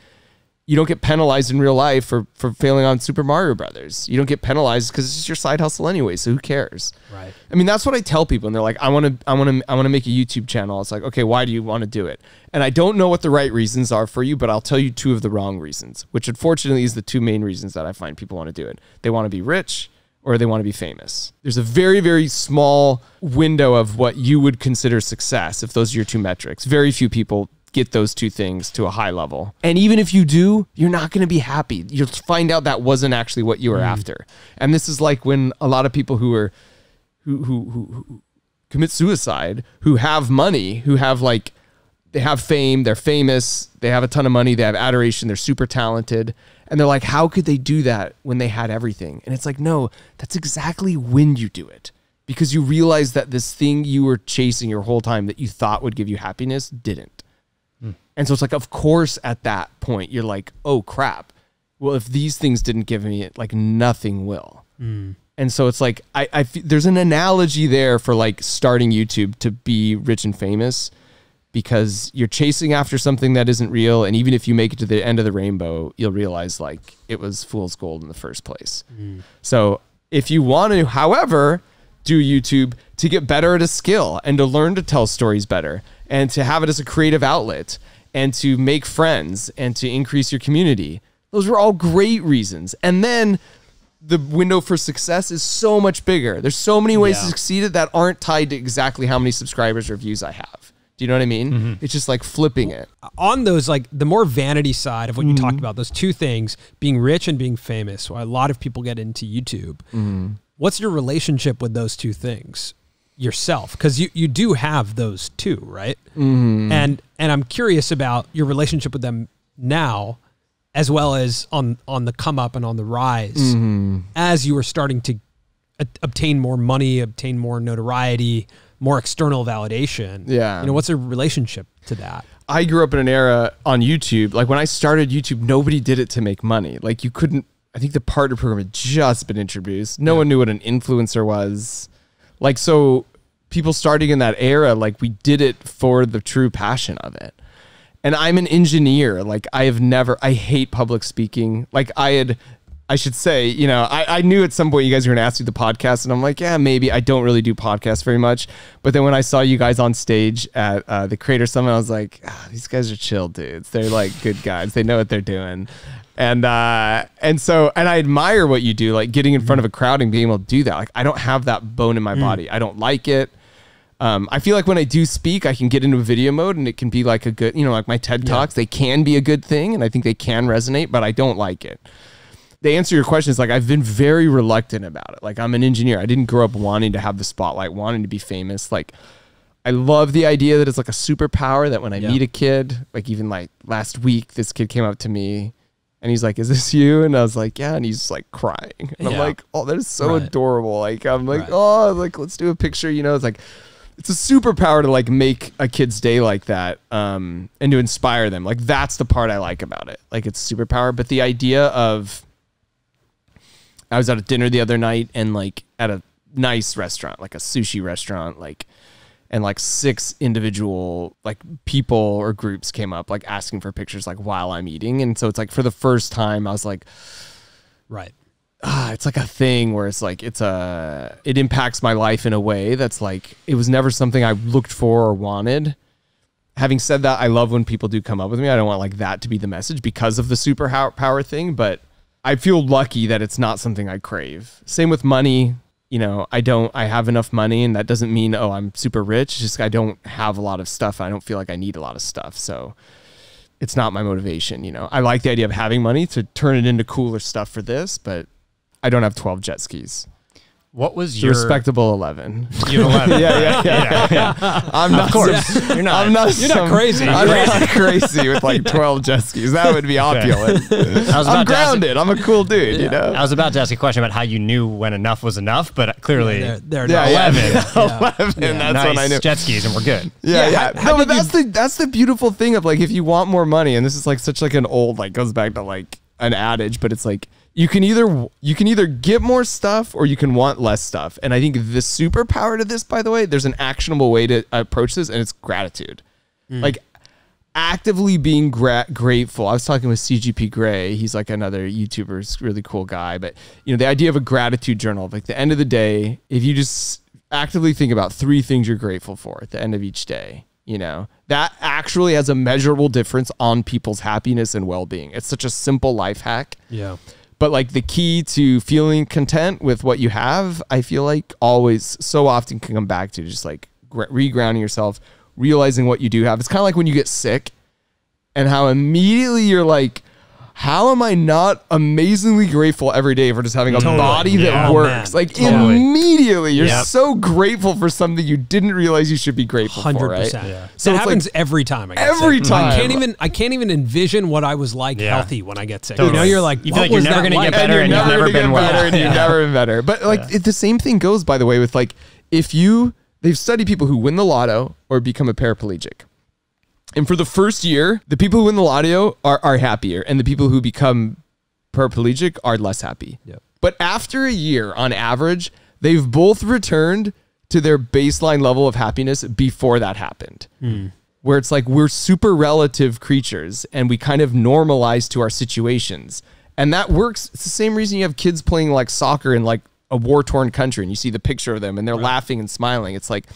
you don't get penalized in real life for for failing on Super Mario Brothers. You don't get penalized because it's just your side hustle anyway. So who cares? Right. I mean, that's what I tell people, and they're like, "I want to, I want to, I want to make a YouTube channel." It's like, okay, why do you want to do it? And I don't know what the right reasons are for you, but I'll tell you two of the wrong reasons, which unfortunately is the two main reasons that I find people want to do it. They want to be rich or they want to be famous. There's a very, very small window of what you would consider success if those are your two metrics. Very few people get those two things to a high level. And even if you do, you're not going to be happy. You'll find out that wasn't actually what you were mm. after. And this is like when a lot of people who are who who who, who commit suicide, who have money, who have like they have fame, they're famous, they have a ton of money, they have adoration, they're super talented. And they're like, how could they do that when they had everything? And it's like, no, that's exactly when you do it. Because you realize that this thing you were chasing your whole time that you thought would give you happiness didn't. And so it's like, of course, at that point, you're like, oh crap. Well, if these things didn't give me it, like nothing will. Hmm. And so it's like, I, I there's an analogy there for like starting YouTube to be rich and famous because you're chasing after something that isn't real. And even if you make it to the end of the rainbow, you'll realize like it was fool's gold in the first place. Hmm. So if you want to, however, do YouTube to get better at a skill and to learn to tell stories better and to have it as a creative outlet and to make friends and to increase your community. Those were all great reasons. And then the window for success is so much bigger. There's so many ways to succeed that aren't tied to exactly how many subscribers or views I have. Do you know what I mean? It's just like flipping it. on those like the more vanity side of what you Mm-hmm. talked about those two things being rich and being famous why a lot of people get into youtube Mm-hmm. what's your relationship with those two things yourself because you, you do have those two right Mm-hmm. and and i'm curious about your relationship with them now as well as on on the come up and on the rise Mm-hmm. as you were starting to obtain more money obtain more notoriety more external validation Yeah. you know what's a relationship to that I grew up in an era on YouTube. Like when I started YouTube, nobody did it to make money. Like you couldn't. I think the partner program had just been introduced. No one knew what an influencer was. Like so, people starting in that era, like we did it for the true passion of it. And I'm an engineer. Like I have never. I hate public speaking. Like I had. I should say, you know, I, I knew at some point you guys were gonna ask me the podcast, and I'm like, yeah, maybe. I don't really do podcasts very much, but then when I saw you guys on stage at uh, the Creator Summit, I was like, ah, these guys are chill dudes. They're like good guys. They know what they're doing, and uh, and so and I admire what you do, like getting in front of a crowd and being able to do that. Like I don't have that bone in my body. I don't like it. Um, I feel like when I do speak, I can get into video mode and it can be like a good, you know, like my TED Talks, they can be a good thing and I think they can resonate, but I don't like it. The answer to your question is like, I've been very reluctant about it. Like, I'm an engineer. I didn't grow up wanting to have the spotlight, wanting to be famous. Like, I love the idea that it's like a superpower that when I meet a kid, like even like last week, this kid came up to me and he's like, Is this you? And I was like, Yeah. And he's like crying. And I'm like, Oh, that is so Right. adorable. Like, I'm like, Right. Oh, like, let's do a picture. You know, it's like, it's a superpower to like make a kid's day like that um, and to inspire them. Like, that's the part I like about it. Like, it's superpower. But the idea of, I was at a dinner the other night and like at a nice restaurant, like a sushi restaurant, like, and like six individual like people or groups came up like asking for pictures like while I'm eating. And so it's like for the first time, I was like, right ah, it's like a thing where it's like it's a it impacts my life in a way that's like it was never something I looked for or wanted. Having said that, I love when people do come up with me. I don't want like that to be the message because of the super power thing, but I feel lucky that it's not something I crave. Same with money. You know, I don't I have enough money and that doesn't mean oh, I'm super rich. It's just I don't have a lot of stuff. I don't feel like I need a lot of stuff. So it's not my motivation. You know, I like the idea of having money to turn it into cooler stuff for this, but I don't have 12 jet skis. What was It's your respectable 11. You 11. yeah, yeah, yeah, yeah. I'm not. Of course. You're not. I'm not. You're not crazy. I'm not crazy with like 12 jet skis. That would be opulent. I was I'm about ask- grounded. I'm a cool dude. You know. I was about to ask a question about how you knew when enough was enough, but clearly They're, they're Yeah, not. yeah. 11. 11. That's nice when I knew. jet skis and we're good. Yeah, Yeah, yeah. how- how no, but did that's the that's the beautiful thing of like if you want more money, and this is like such like an old like goes back to like an adage, but it's like you can either you can either get more stuff or you can want less stuff. And I think the superpower to this, by the way, there's an actionable way to approach this, and it's gratitude. Mm. Like actively being gra- grateful. I was talking with CGP Grey. He's like another YouTuber, really cool guy. But you know, the idea of a gratitude journal, like the end of the day, if you just actively think about three things you're grateful for at the end of each day, you know, that actually has a measurable difference on people's happiness and well-being. It's such a simple life hack. Yeah. But like the key to feeling content with what you have, I feel like always so often can come back to just like gr- regrounding yourself, realizing what you do have. It's kind of like when you get sick and how immediately you're like, how am I not amazingly grateful every day for just having a Totally. body that Yeah. Oh, works? man. Like Totally. immediately, you're Yep. so grateful for something you didn't realize you should be grateful Hundred for, right? percent. So it happens like every time. I get every sick. time. I can't even. I can't even envision what I was like Yeah. healthy when I get sick. You know, you're like, You feel like you're never gonna get better you're and you've never never been better and you've never been better. But like it, the same thing goes, by the way, with like if you they've studied people who win the lotto or become a paraplegic. And for the first year, the people who win the lotto are, are happier, and the people who become paraplegic are less happy. Yep. But after a year, on average, they've both returned to their baseline level of happiness before that happened. Hmm. Where it's like we're super relative creatures and we kind of normalize to our situations. And that works. It's the same reason you have kids playing like soccer in like a war torn country and you see the picture of them and they're laughing and smiling. It's like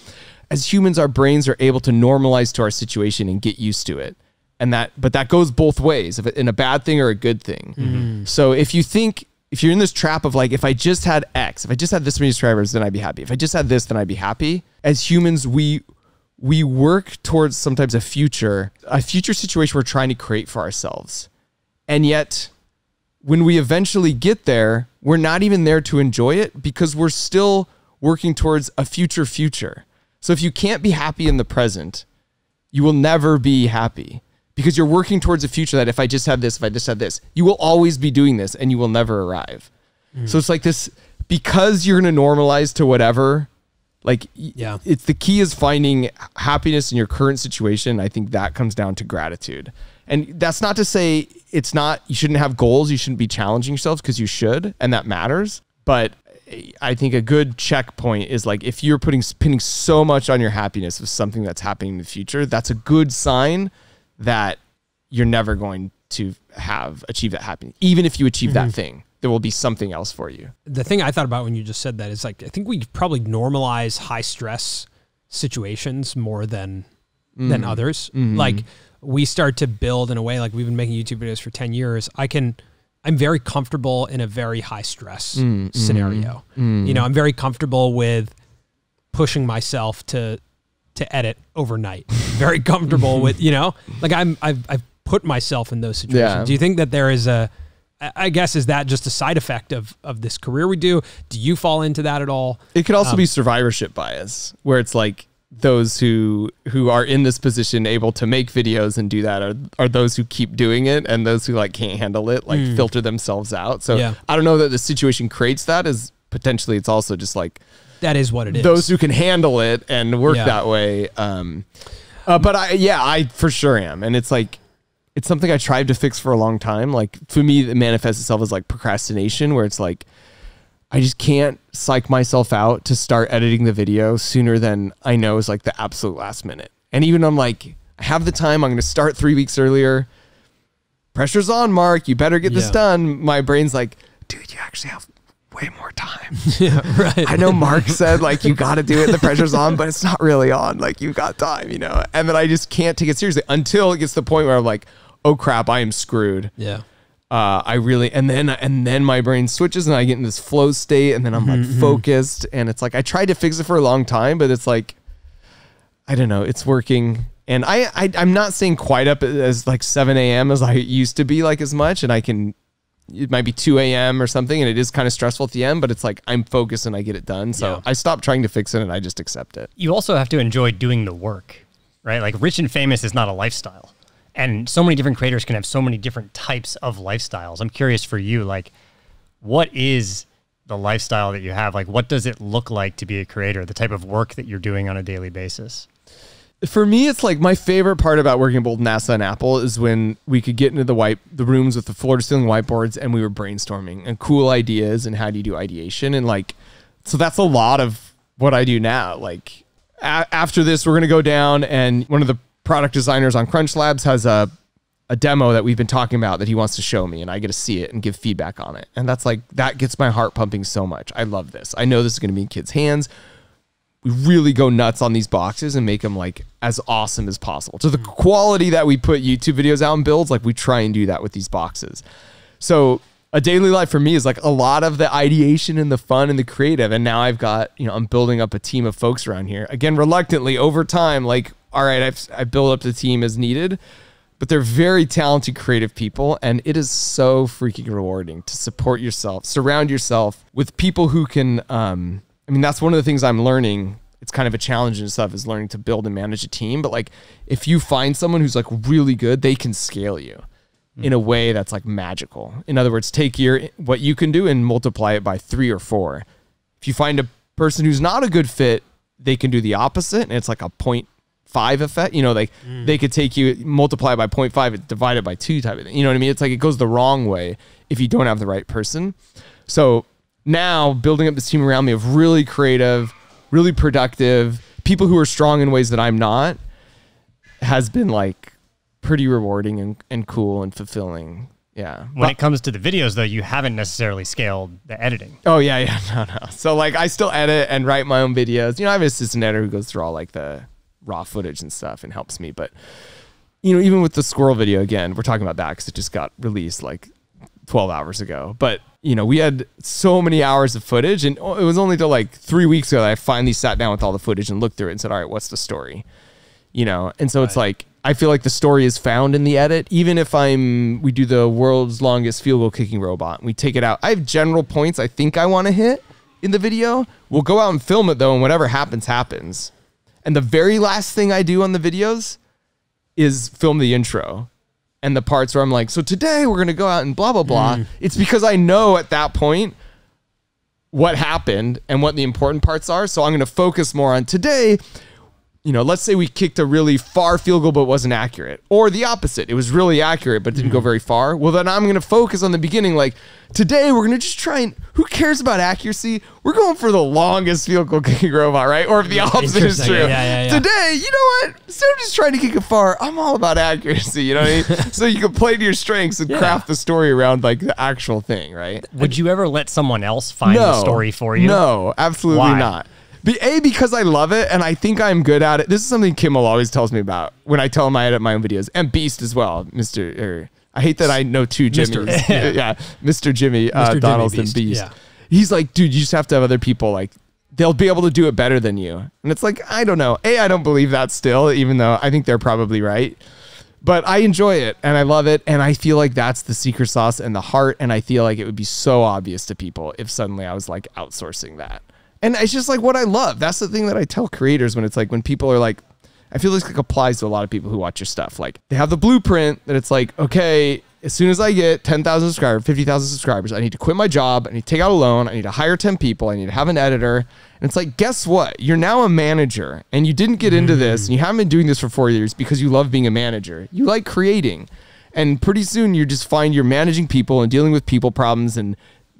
as humans, our brains are able to normalize to our situation and get used to it. And that, but that goes both ways, if it, in a bad thing or a good thing. Mm-hmm. Mm-hmm. So if you think, if you're in this trap of like, if I just had X, if I just had this many subscribers, then I'd be happy. If I just had this, then I'd be happy. As humans, we we work towards sometimes a future, a future situation we're trying to create for ourselves. And yet, when we eventually get there, we're not even there to enjoy it because we're still working towards a future future. So if you can't be happy in the present, you will never be happy because you're working towards a future that if I just had this, if I just had this, you will always be doing this and you will never arrive. Mm. So it's like this because you're going to normalize to whatever like Yeah. it's the key is finding happiness in your current situation. I think that comes down to gratitude. And that's not to say it's not you shouldn't have goals. You shouldn't be challenging yourselves because you should and that matters. But i think a good checkpoint is like if you're putting pinning so much on your happiness with something that's happening in the future that's a good sign that you're never going to have achieve that happiness even if you achieve that mm-hmm. thing. There will be something else for you. The thing I thought about when you just said that is like I think we probably normalize high stress situations more than than mm. others. Mm-hmm. Like we start to build in a way like we've been making YouTube videos for 10 years. I can I'm very comfortable in a very high stress mm, mm, scenario. Mm. You know, I'm very comfortable with pushing myself to to edit overnight. Very comfortable with, you know, like I'm I've I've put myself in those situations. Yeah. Do you think that there is a I guess is that just a side effect of of this career we do? Do you fall into that at all? It could also be um, survivorship bias, where it's like those who who are in this position able to make videos and do that are are those who keep doing it, and those who like can't handle it like filter themselves out. So Yeah. I don't know that the situation creates that. Is potentially it's also just like That is what it is. those who can handle it and work Yeah. that way. Um, uh, but I yeah I for sure am, and it's like it's something I tried to fix for a long time. Like for me, it manifests itself as like procrastination, where it's like I just can't psych myself out to start editing the video sooner than I know is like the absolute last minute. And even I'm like, I have the time. I'm going to start three weeks earlier. Pressure's on, Mark. You better get this done. My brain's like, dude, you actually have way more time. yeah, right. I know Mark said like you got to do it. The pressure's on, but it's not really on. Like you got time, you know. And then I just can't take it seriously until it gets to the point where I'm like, oh crap, I am screwed. Yeah. Uh, I really and then and then my brain switches and I get in this flow state and then I'm like focused and it's like I tried to fix it for a long time, but it's like I don't know, it's working. And I, I I'm not saying quite up as like 7 a.m. as I used to be like as much, and I can it might be 2 a.m. or something, and it is kind of stressful at the end, but it's like I'm focused and I get it done. So Yeah. I stop trying to fix it and I just accept it. you also have to enjoy doing the work, right? Like rich and famous is not a lifestyle. And so many different creators can have so many different types of lifestyles. I'm curious for you, like, what is the lifestyle that you have? Like, what does it look like to be a creator, the type of work that you're doing on a daily basis? For me, it's like my favorite part about working at both NASA and Apple is when we could get into the white the rooms with the floor to ceiling whiteboards and we were brainstorming and cool ideas and how do you do ideation and like so that's a lot of what I do now. Like after this, we're gonna go down and one of the product designers on CrunchLabs has a a demo that we've been talking about that he wants to show me and I get to see it and give feedback on it. And that's like that gets my heart pumping so much. I love this. I know this is going to be in kids' hands. We really go nuts on these boxes and make them like as awesome as possible. To the mm. quality that we put YouTube videos out and builds, like we try and do that with these boxes. So a daily life for me is like a lot of the ideation and the fun and the creative. And now I've got, you know, I'm building up a team of folks around here. Again, reluctantly over time, like, all right, I've I build up the team as needed, but they're very talented, creative people. And it is so freaking rewarding to support yourself, surround yourself with people who can um I mean, that's one of the things I'm learning. It's kind of a challenge and stuff is learning to build and manage a team. But like if you find someone who's like really good, they can scale you in a way that's like magical. In other words, take your what you can do and multiply it by three or four. If you find a person who's not a good fit, they can do the opposite, and it's like a point five effect. You know, like mm. they could take you multiply by 0.5, divide it by two type of thing. You know what I mean? It's like it goes the wrong way if you don't have the right person. So now building up this team around me of really creative, really productive people who are strong in ways that I'm not has been like pretty rewarding and, and cool and fulfilling. Yeah. When it comes to the videos, though, you haven't necessarily scaled the editing. Oh yeah, yeah, no, no. So like, I still edit and write my own videos. You know, I have an assistant editor who goes through all like the raw footage and stuff and helps me. But you know, even with the squirrel video, again, we're talking about that because it just got released like 12 hours ago. But you know, we had so many hours of footage, and it was only till like three weeks ago that I finally sat down with all the footage and looked through it and said, "All right, what's the story?" You know, and so it's like I feel like the story is found in the edit. Even if I'm, we do the world's longest field goal kicking robot, and we take it out. I have general points I think I want to hit in the video. We'll go out and film it though, and whatever happens, happens. And the very last thing I do on the videos is film the intro and the parts where I'm like, so today we're gonna go out and blah blah blah. Mm. It's because I know at that point what happened and what the important parts are. So I'm gonna focus more on today. You know, let's say we kicked a really far field goal but wasn't accurate, or the opposite. It was really accurate but didn't go mm-hmm. very far. Well, then I'm gonna focus on the beginning. Like today, we're gonna just try and who cares about accuracy? We're going for the longest field goal kicking robot, right? Or if the opposite is true. Yeah, yeah, yeah. Today, you know what? Instead of just trying to kick it far, I'm all about accuracy. You know what I mean? so you can play to your strengths and craft the story around like the actual thing, right? Would you ever let someone else find the story for you? No, absolutely Why? not. A because I love it and I think I'm good at it. This is something Kimmel always tells me about when I tell him I edit my own videos, and Beast as well, Mister. Er, I hate that I know two Mr. Jimmys. yeah, Mister Jimmy uh, Jimmy Donaldson Beast, Beast. yeah. He's like, dude, you just have to have other people like. They'll be able to do it better than you. And it's like, I don't know. A, I don't believe that still, even though I think they're probably right but I enjoy it and I love it. And I feel like that's the secret sauce and the heart. And I feel like it would be so obvious to people if suddenly I was like outsourcing that. And it's just like what I love. That's the thing that I tell creators when it's like when people are like, I feel this like applies to a lot of people who watch your stuff. Like they have the blueprint that it's like, okay, as soon as I get 10,000 subscribers, 50,000 subscribers, I need to quit my job. I need to take out a loan. I need to hire 10 people. I need to have an editor. And it's like, guess what? You're now a manager and you didn't get into this and you haven't been doing this for four years because you love being a manager. You like creating. And pretty soon you just find you're managing people and dealing with people problems and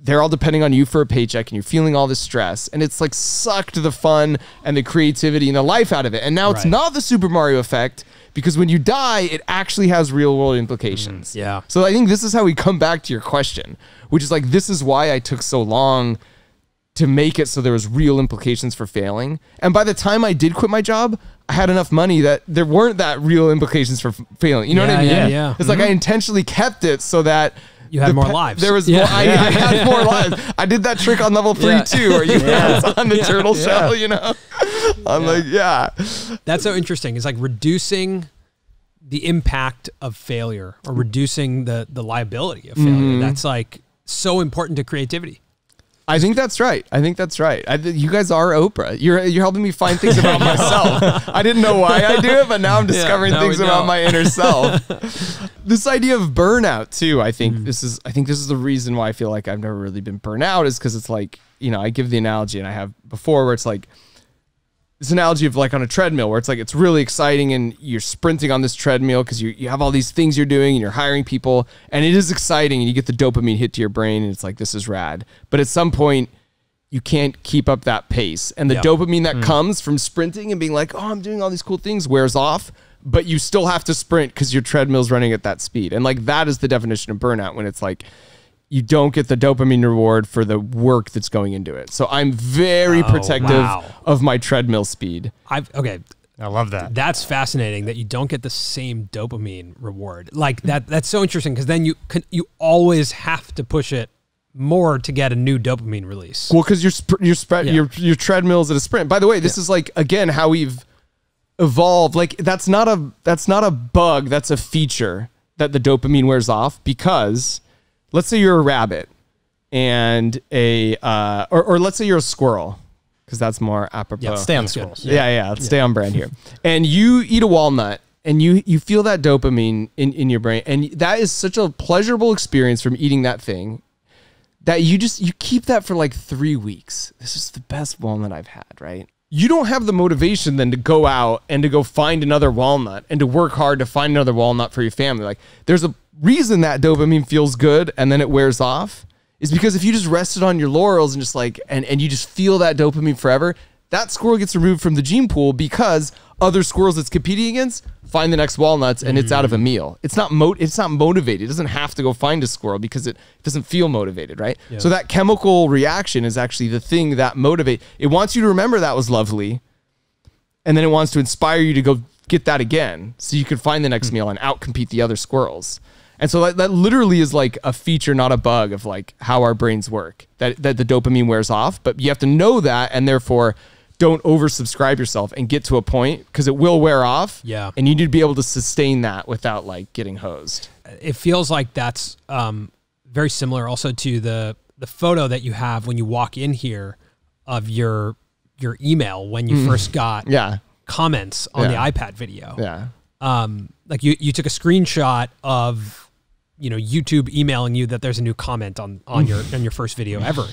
they're all depending on you for a paycheck and you're feeling all this stress. And it's like sucked the fun and the creativity and the life out of it. And now it's not the super mario effect because when you die it actually has real world implications. Mm, yeah. so i think this is how we come back to your question which is like this is why i took so long to make it so there was real implications for failing. And by the time i did quit my job i had enough money that there weren't that real implications for failing. You know what i mean? yeah, yeah. it's like i mm-hmm. intentionally kept it so that You had the more pe- lives. There was Yeah. more, I, I had more lives. I did that trick on level three Yeah. too, where you Yeah. on the Yeah. turtle Yeah. shell, you know. I'm like, yeah. That's so interesting. It's like reducing the impact of failure or reducing the the liability of failure. Mm-hmm. That's like so important to creativity. I think that's right. I think that's right. I, th- you guys are Oprah. You're you're helping me find things about myself. I didn't know why I do it, but now I'm discovering now things about my inner self. this idea of burnout too. I think Mm. this is. I think this is the reason why I feel like I've never really been burnt out is because it's like you know I give the analogy and I have before where it's like this analogy of like on a treadmill where it's like it's really exciting and you're sprinting on this treadmill because you, you have all these things you're doing and you're hiring people and it is exciting and you get the dopamine hit to your brain and it's like this is rad. But at some point you can't keep up that pace. And the Yeah. dopamine that mm. comes from sprinting and being like oh i'm doing all these cool things wears off but you still have to sprint because your treadmill's running at that speed. And like that is the definition of burnout when it's like you don't get the dopamine reward for the work that's going into it so i'm very oh, protective wow. of my treadmill speed I've okay. I love that. That's fascinating that you don't get the same dopamine reward. Like that that's so interesting because then you can you always have to push it more to get a new dopamine release. Well, because your sp- your spread Yeah. your your treadmill's at a sprint. By the way, this is like again how we've evolved. Like that's not a that's not a bug. That's a feature that the dopamine wears off. Because let's say you're a rabbit and a uh, or or let's say you're a squirrel because that's more apropos. Yeah, Stay on the That's good. scrolls. Yeah, yeah. Let's stay on brand here. And you eat a walnut and you you feel that dopamine in, in your brain. And that is such a pleasurable experience from eating that thing that you just you keep that for like three weeks. This is the best walnut I've had, right? You don't have the motivation then to go out and to go find another walnut and to work hard to find another walnut for your family. Like there's a reason that dopamine feels good and then it wears off is because if you just rested on your laurels and just like and, and you just feel that dopamine forever, that squirrel gets removed from the gene pool because other squirrels it's competing against find the next walnuts and it's out of a mm. meal. It's not mo- it's not motivated. It doesn't have to go find a squirrel because it doesn't feel motivated, right? So that chemical reaction is actually the thing that motivate. It wants you to remember that was lovely and then it wants to inspire you to go get that again so you can find the next hmm. meal and outcompete the other squirrels. And so that, that literally is like a feature, not a bug of like how our brains work. That that the dopamine wears off, but you have to know that and therefore don't oversubscribe yourself and get to a point because it will wear off. Yeah. And you need to be able to sustain that without like getting hosed. it feels like that's um, very similar also to the the photo that you have when you walk in here of your your email when you first got Mm. Yeah. comments on Yeah. the iPad video. Yeah. Um, like you you took a screenshot of you know YouTube emailing you that there's a new comment on on your on your first video ever.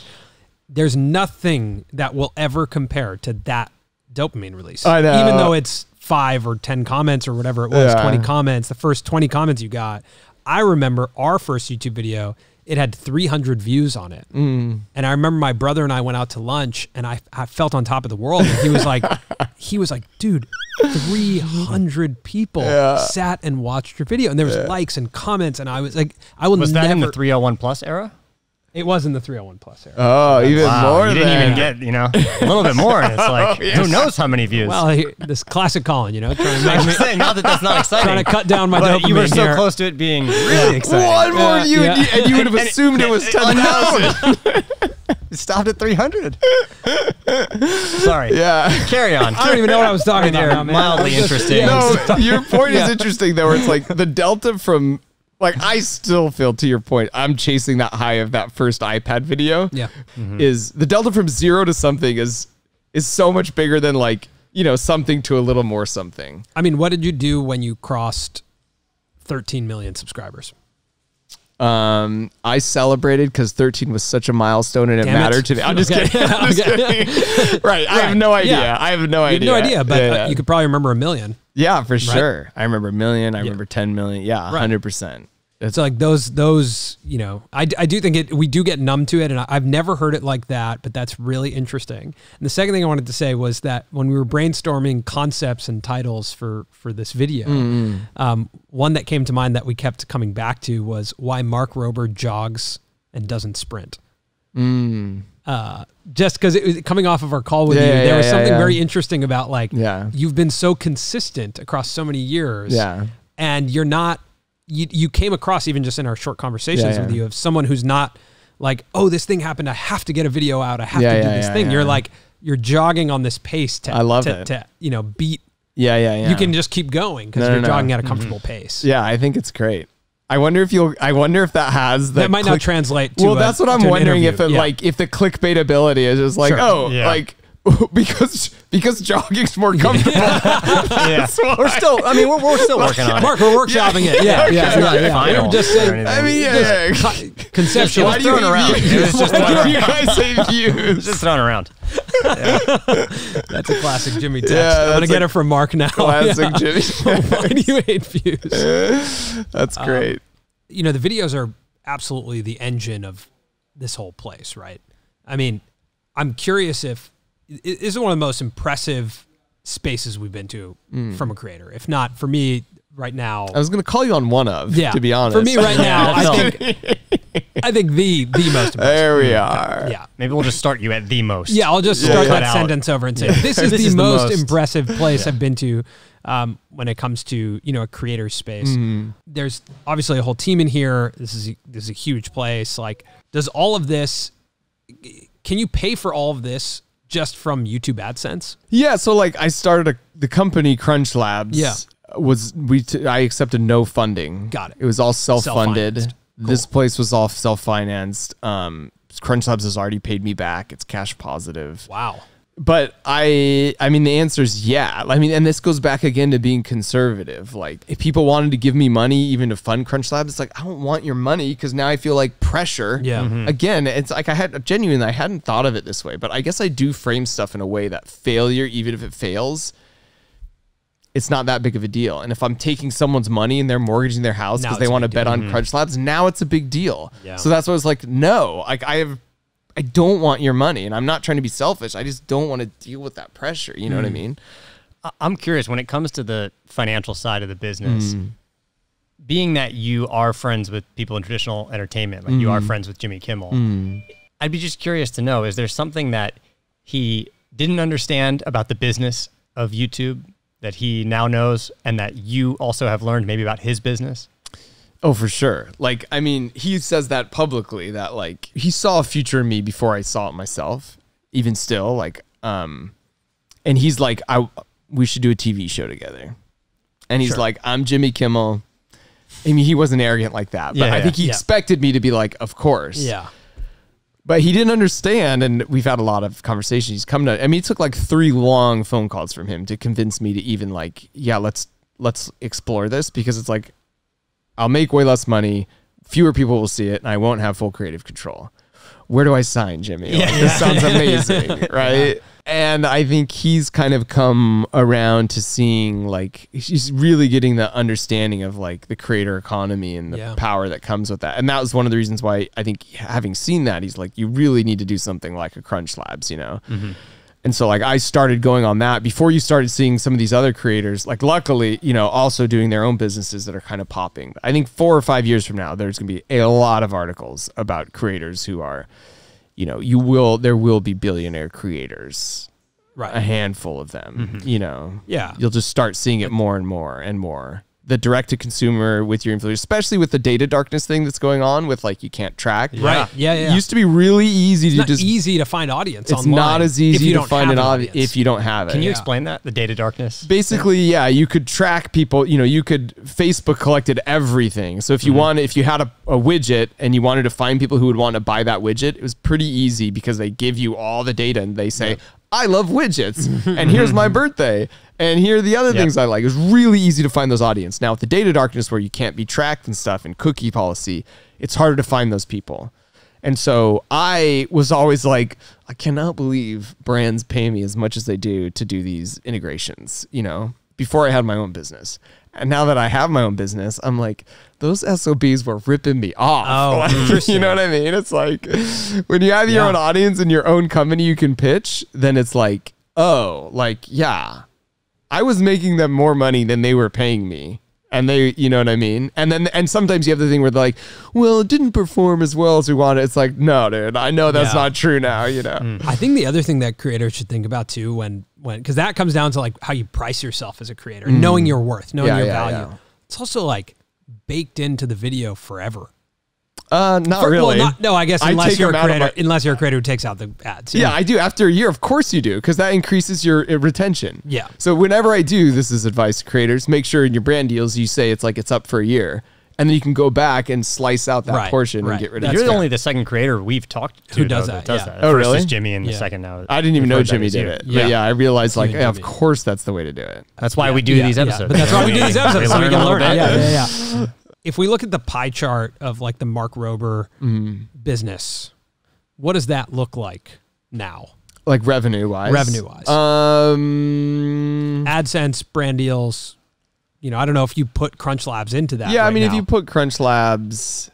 There's nothing that will ever compare to that dopamine release. I know. Even though it's five or ten comments or whatever it was, Yeah. twenty comments. The first twenty comments you got, I remember our first YouTube video. It had 300 views on it, Mm. and I remember my brother and I went out to lunch, and I, I felt on top of the world. And he was like, he was like, dude, 300 people sat and watched your video, and there was likes and comments, and I was like, I will Was never. that in the 301 plus era? It was in the 301 plus era. Oh, even Wow, more you didn't than even get, you know, a little bit more. And it's like, oh, who knows how many views? well, he, this classic Colin, you know, trying to make me, saying, not that that's not exciting. trying to cut down my but dopamine you were so here. close to it being really exciting. one more Yeah, you, yeah. and you and you would have And- assumed it was ten thousand. It stopped at 300. Sorry. Yeah. Carry on. I don't even know what I was talking about. You're now, mildly I interesting. yeah, I was no, your point Yeah. is interesting though. Where it's like the delta from like I still feel to your point. I'm chasing that high of that first iPad video. Yeah. is the delta from zero to something is is so much bigger than like you know something to a little more something. I mean, what did you do when you crossed 13 million subscribers? Um, I celebrated because 13 was such a milestone and it Damn it. mattered to me. I'm just Okay. kidding. I'm just kidding. right. I have no idea. Yeah. I have no You had idea. no idea, but yeah, uh, you could probably remember a million. yeah, for sure. I remember a million. I remember 10 million. Yeah, Right. 100%. It's like those those you know I, I do think it we do get numb to it and I, I've never heard it like that but that's really interesting. And the second thing I wanted to say was that when we were brainstorming concepts and titles for for this video, um, one that came to mind that we kept coming back to was why Mark Rober jogs and doesn't sprint. Uh, just because it was coming off of our call with Yeah, you, yeah, there was something yeah. very interesting about like Yeah. you've been so consistent across so many years Yeah. and you're not you, you came across even just in our short conversations Yeah, with you of someone who's not like oh this thing happened i have to get a video out i have Yeah, to do yeah, this yeah, thing you're yeah. like you're jogging on this pace to I love to, it. to you know beat. Yeah, yeah, yeah. You can just keep going because No, you're no, no. jogging at a mm-hmm. comfortable pace. Yeah, I think it's great. I wonder if you'll. I wonder if that has the that might not translate. to well, a- that's what I'm to an wondering if it Yeah. like if the clickbait ability is just like Sure. oh Yeah. like because because jogging's more comfortable. Yeah. why. We're still, I mean, we're, we're still working on it. Mark, we're workshopping it. Yeah, yeah, yeah. yeah. Final just saying. I mean, yeah, yeah. conceptual. Why do you thrown around. hate It was just Why thrown do you guys say views? just thrown around. That's a classic Jimmy text. Yeah, I'm gonna get it from Mark now. Classic Yeah. Jimmy. Why do you hate views? That's um, great. you know, the videos are absolutely the engine of this whole place, right? I mean, I'm curious if i- this is one of the most impressive spaces we've been to from a creator. If not, for me right now, I was gonna call you on one of. yeah, To be honest, for me right now, I think I think the the most impressive. there we are. Yeah. Maybe we'll just start you at the most. Yeah, I'll just Yeah, start yeah. that sentence over and say this is, This the, is the most, most. impressive place I've been to um, when it comes to you know a creator space. Mm-hmm. There's obviously a whole team in here. This is this is a huge place. Like, does all of this? Can you pay for all of this just from YouTube AdSense? Yeah, so like I started a, the company CrunchLabs. Yeah. was we t- I accepted no funding. Got it. It was all self funded. Self-financed. This place was all self financed. Um, CrunchLabs has already paid me back. It's cash positive. Wow. But I, I mean, the answer is yeah. I mean, and this goes back again to being conservative. Like, if people wanted to give me money even to fund CrunchLabs, it's like I don't want your money because now I feel like pressure. Yeah. Mhm. Again, it's like I had genuinely I hadn't thought of it this way, but I guess I do frame stuff in a way that failure, even if it fails, it's not that big of a deal. And if I'm taking someone's money and they're mortgaging their house because they want to bet deal. on CrunchLabs, now it's a big deal. Yeah. So that's why I was like, no, like I have, I don't want your money, and I'm not trying to be selfish. I just don't want to deal with that pressure. You know what I mean? I- I'm curious when it comes to the financial side of the business. Mm. Being that you are friends with people in traditional entertainment, like you Mm. are friends with Jimmy Kimmel, I'd be just curious to know: is there something that he didn't understand about the business of YouTube that he now knows, and that you also have learned maybe about his business? Oh, for sure. Like, I mean, he says that publicly that like he saw a future in me before I saw it myself. Even still, like, um, and he's like, I we should do a TV show together. And he's Sure. like, I'm Jimmy Kimmel. I mean, he wasn't arrogant like that, but Yeah, I yeah. think he Yeah. expected me to be like, of course. Yeah. But he didn't understand, and we've had a lot of conversations. He's come to. I mean, it took like three long phone calls from him to convince me to even like, yeah, let's let's explore this because it's like, I'll make way less money, fewer people will see it, and I won't have full creative control. Where do I sign, Jimmy? Like, this sounds amazing, right? And I think he's kind of come around to seeing like he's really getting the understanding of like the creator economy and the Yeah. power that comes with that. And that was one of the reasons why I think having seen that, he's like, you really need to do something like a CrunchLabs, you know? Mm-hmm. And so like I started going on that before you started seeing some of these other creators, like luckily, you know, also doing their own businesses that are kind of popping. I think four or five years from now, there's gonna be a lot of articles about creators who are, you know, you will there will be billionaire creators. Right. A handful of them. Mm-hmm. You know. Yeah. You'll just start seeing it more and more and more. The direct to consumer with your influencers, especially with the data darkness thing that's going on with like you can't track. Right. Yeah. Yeah. It used to be really easy it's to not just easy to find audience. it's online not as easy to find an audience if you don't have it. Can you Yeah. explain that the data darkness? Basically, yeah, you could track people. You know, you could Facebook collected everything. So if you mm-hmm. want, if you had a, a widget and you wanted to find people who would want to buy that widget, it was pretty easy because they give you all the data and they say, "I love widgets," and here's my birthday, and here are the other things I like. It's really easy to find those audience. Now with the data darkness, where you can't be tracked and stuff, and cookie policy, it's harder to find those people. And so I was always like, I cannot believe brands pay me as much as they do to do these integrations, you know, before I had my own business. And now that I have my own business, I'm like, those SOBs were ripping me off. Oh, Like, you know what I mean? It's like when you have your Yeah. own audience and your own company you can pitch, then it's like, oh, like, yeah, I was making them more money than they were paying me. And they, you know what I mean? And then, and sometimes you have the thing where they're like, well, it didn't perform as well as we wanted. It's like, no, dude, I know that's Yeah. not true now, you know? I think the other thing that creators should think about too, when when because that comes down to like how you price yourself as a creator, knowing your worth, knowing Mm. Yeah, your yeah, value. yeah. It's also like baked into the video forever. Uh, not For- really. Well, not, no, I guess unless take you're a them out of creator, my- unless you're a creator who takes out the ads. Yeah, I do. After a year, of course you do, because that increases your uh, retention. Yeah. So whenever I do, this is advice to creators: make sure in your brand deals you say it's like it's up for a year, and then you can go back and slice out that Right, portion right. and get rid of. That's You're it. only the second creator we've talked to Who does though, that, does yeah. that. Oh, The first really? is Jimmy, and Yeah. the second now. I didn't even know Jimmy did it. Yeah. But yeah, I realized like, Jimmy yeah, and of course that's the way to do it. That's why Yeah, we do yeah, these yeah. episodes. But that's why we do these episodes so we can learn. bit. Yeah, yeah, yeah. If we look at the pie chart of like the Mark Rober Mm-hmm. business, what does that look like now? Like revenue wise. Revenue-wise. Um. AdSense, brand deals. You know, I don't know if you put CrunchLabs into that. Yeah, I right mean, if you put CrunchLabs,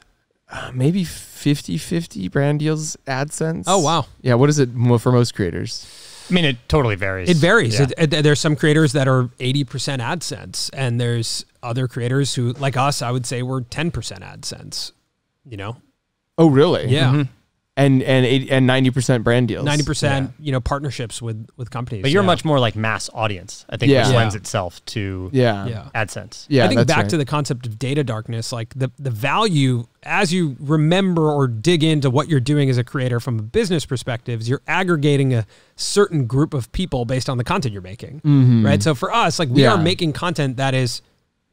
uh, maybe 50-50 brand deals AdSense. Oh, wow. Yeah, what is it for most creators? I mean, it totally varies. It varies. Yeah. It, it- there's some creators that are 80% AdSense, and there's other creators who, like us, I would say we're 10% AdSense. You know, Oh, really? yeah, mm-hmm. And and eight, and ninety percent brand deals. 90%. You know, partnerships with with companies. but you're yeah. much more like mass audience. I think Yeah. which Yeah. lends itself to Yeah. Yeah. AdSense. Yeah. I think back right. to the concept of data darkness, like the the value as you remember or dig into what you're doing as a creator from a business perspective, is you're aggregating a certain group of people based on the content you're making, mm-hmm. right? So for us, like we. Yeah. are making content that is.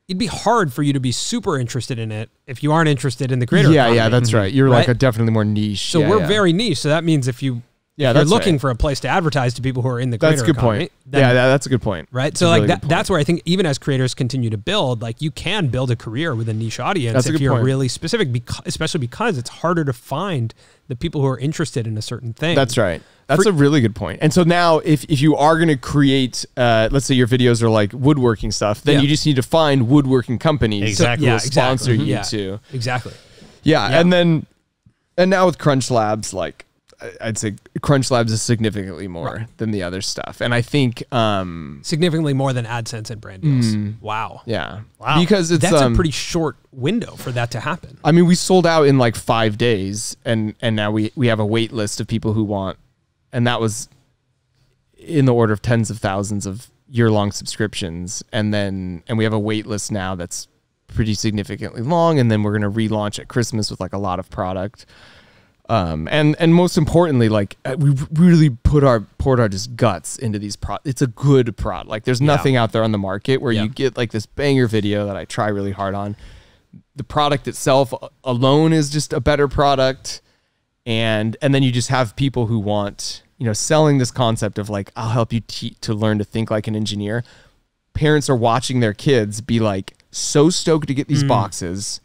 It'd be hard for you to be super interested in it if you aren't interested in the creator. Yeah, yeah, that's mm-hmm. right. You're like a definitely more niche. So Yeah, we're yeah. very niche. So that means if you Yeah, you're looking right. for a place to advertise to people who are in the creator That's a good economy, point. then yeah, that, that's a good point. right? It's So like really that, that's where I think even as creators continue to build, like you can build a career with a niche audience That's if you're point. really specific, because, especially because it's harder to find the people who are interested in a certain thing. That's right. That's For- a really good point. And so now, if, if you are going to create, uh, let's say your videos are like woodworking stuff, then Yeah. you just need to find woodworking companies Exactly. Yeah, will sponsor exactly. you Yeah. to. Exactly. Yeah, Yeah. and then, and now with CrunchLabs, like I'd say CrunchLabs is significantly more than the other stuff, and I think, um, Significantly more than AdSense and brand deals. Wow. yeah, Wow. because it's That's um, a pretty short window for that to happen. I mean, we sold out in like five days, and and now we we have a wait list of people who want, and that was in the order of tens of thousands of year long subscriptions, and then and we have a wait list now that's pretty significantly long, and then we're gonna relaunch at Christmas with like a lot of product. Um, and and most importantly, like uh, we really put our poured our just guts into these pro. It's a good prod. Like there's nothing out there on the market where Yeah. you get like this banger video that I try really hard on. The product itself alone is just a better product, and and then you just have people who want you know selling this concept of like I'll help you to learn to think like an engineer. Parents are watching their kids be like so stoked to get these boxes,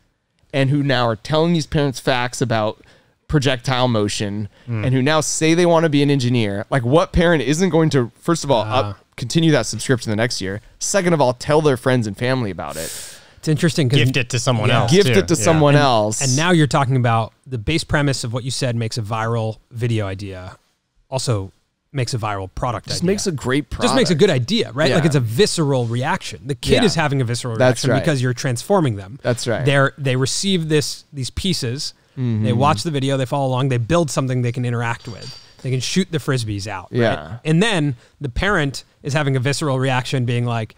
and who now are telling these parents facts about projectile motion hmm. and who now say they want to be an engineer like what parent isn't going to first of all up, uh-huh. continue that subscription the next year second of all tell their friends and family about it It's interesting because Gift it to someone Yeah. else. gift too. it to Yeah. someone else And now you're talking about the base premise of what you said makes a viral video idea, also makes a viral product just idea. makes a great product just makes a good idea, right? Like it's a visceral reaction. The kid Yeah. is having a visceral That's reaction right. because you're transforming them. That's right. They're they receive this these pieces. Mm-hmm. They watch the video. They follow along. They build something they can interact with. They can shoot the frisbees out. right? Yeah. And then the parent is having a visceral reaction, being like,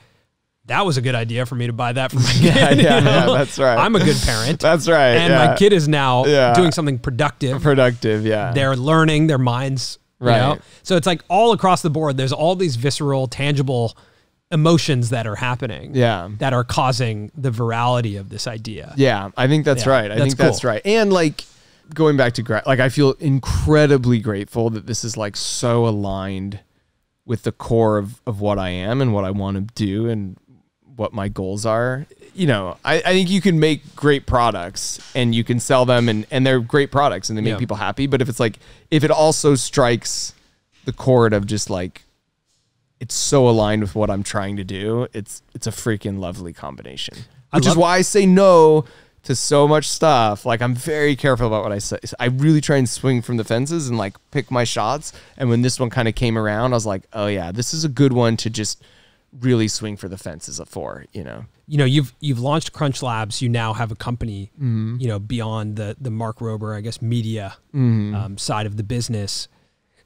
"That was a good idea for me to buy that for my kid." yeah, you yeah, that's right. I'm a good parent. that's right and yeah. my kid is now Yeah. doing something productive. productive yeah They're learning their minds. you Right. know? So it's like all across the board, there's all these visceral, tangible emotions that are happening. Yeah. That are causing the virality of this idea. Yeah, I think that's Yeah, right. I that's think that's right. And like going back to gra- like I feel incredibly grateful that this is like so aligned with the core of of what I am and what I want to do and what my goals are. You know, I, I think you can make great products and you can sell them and, and they're great products and they make Yeah. people happy. But if it's like if it also strikes the chord of just like it's so aligned with what I'm trying to do, it's it's a freaking lovely combination. Which is why I say no to so much stuff. Like I'm very careful about what I say. I really try and swing from the fences and like pick my shots. And when this one kind of came around, I was like, oh yeah, this is a good one to just really swing for the fences for. You know? You know, you've you've launched CrunchLabs. You now have a company. Mm-hmm. You know, beyond the the Mark Rober, I guess, media Mm-hmm. um, side of the business.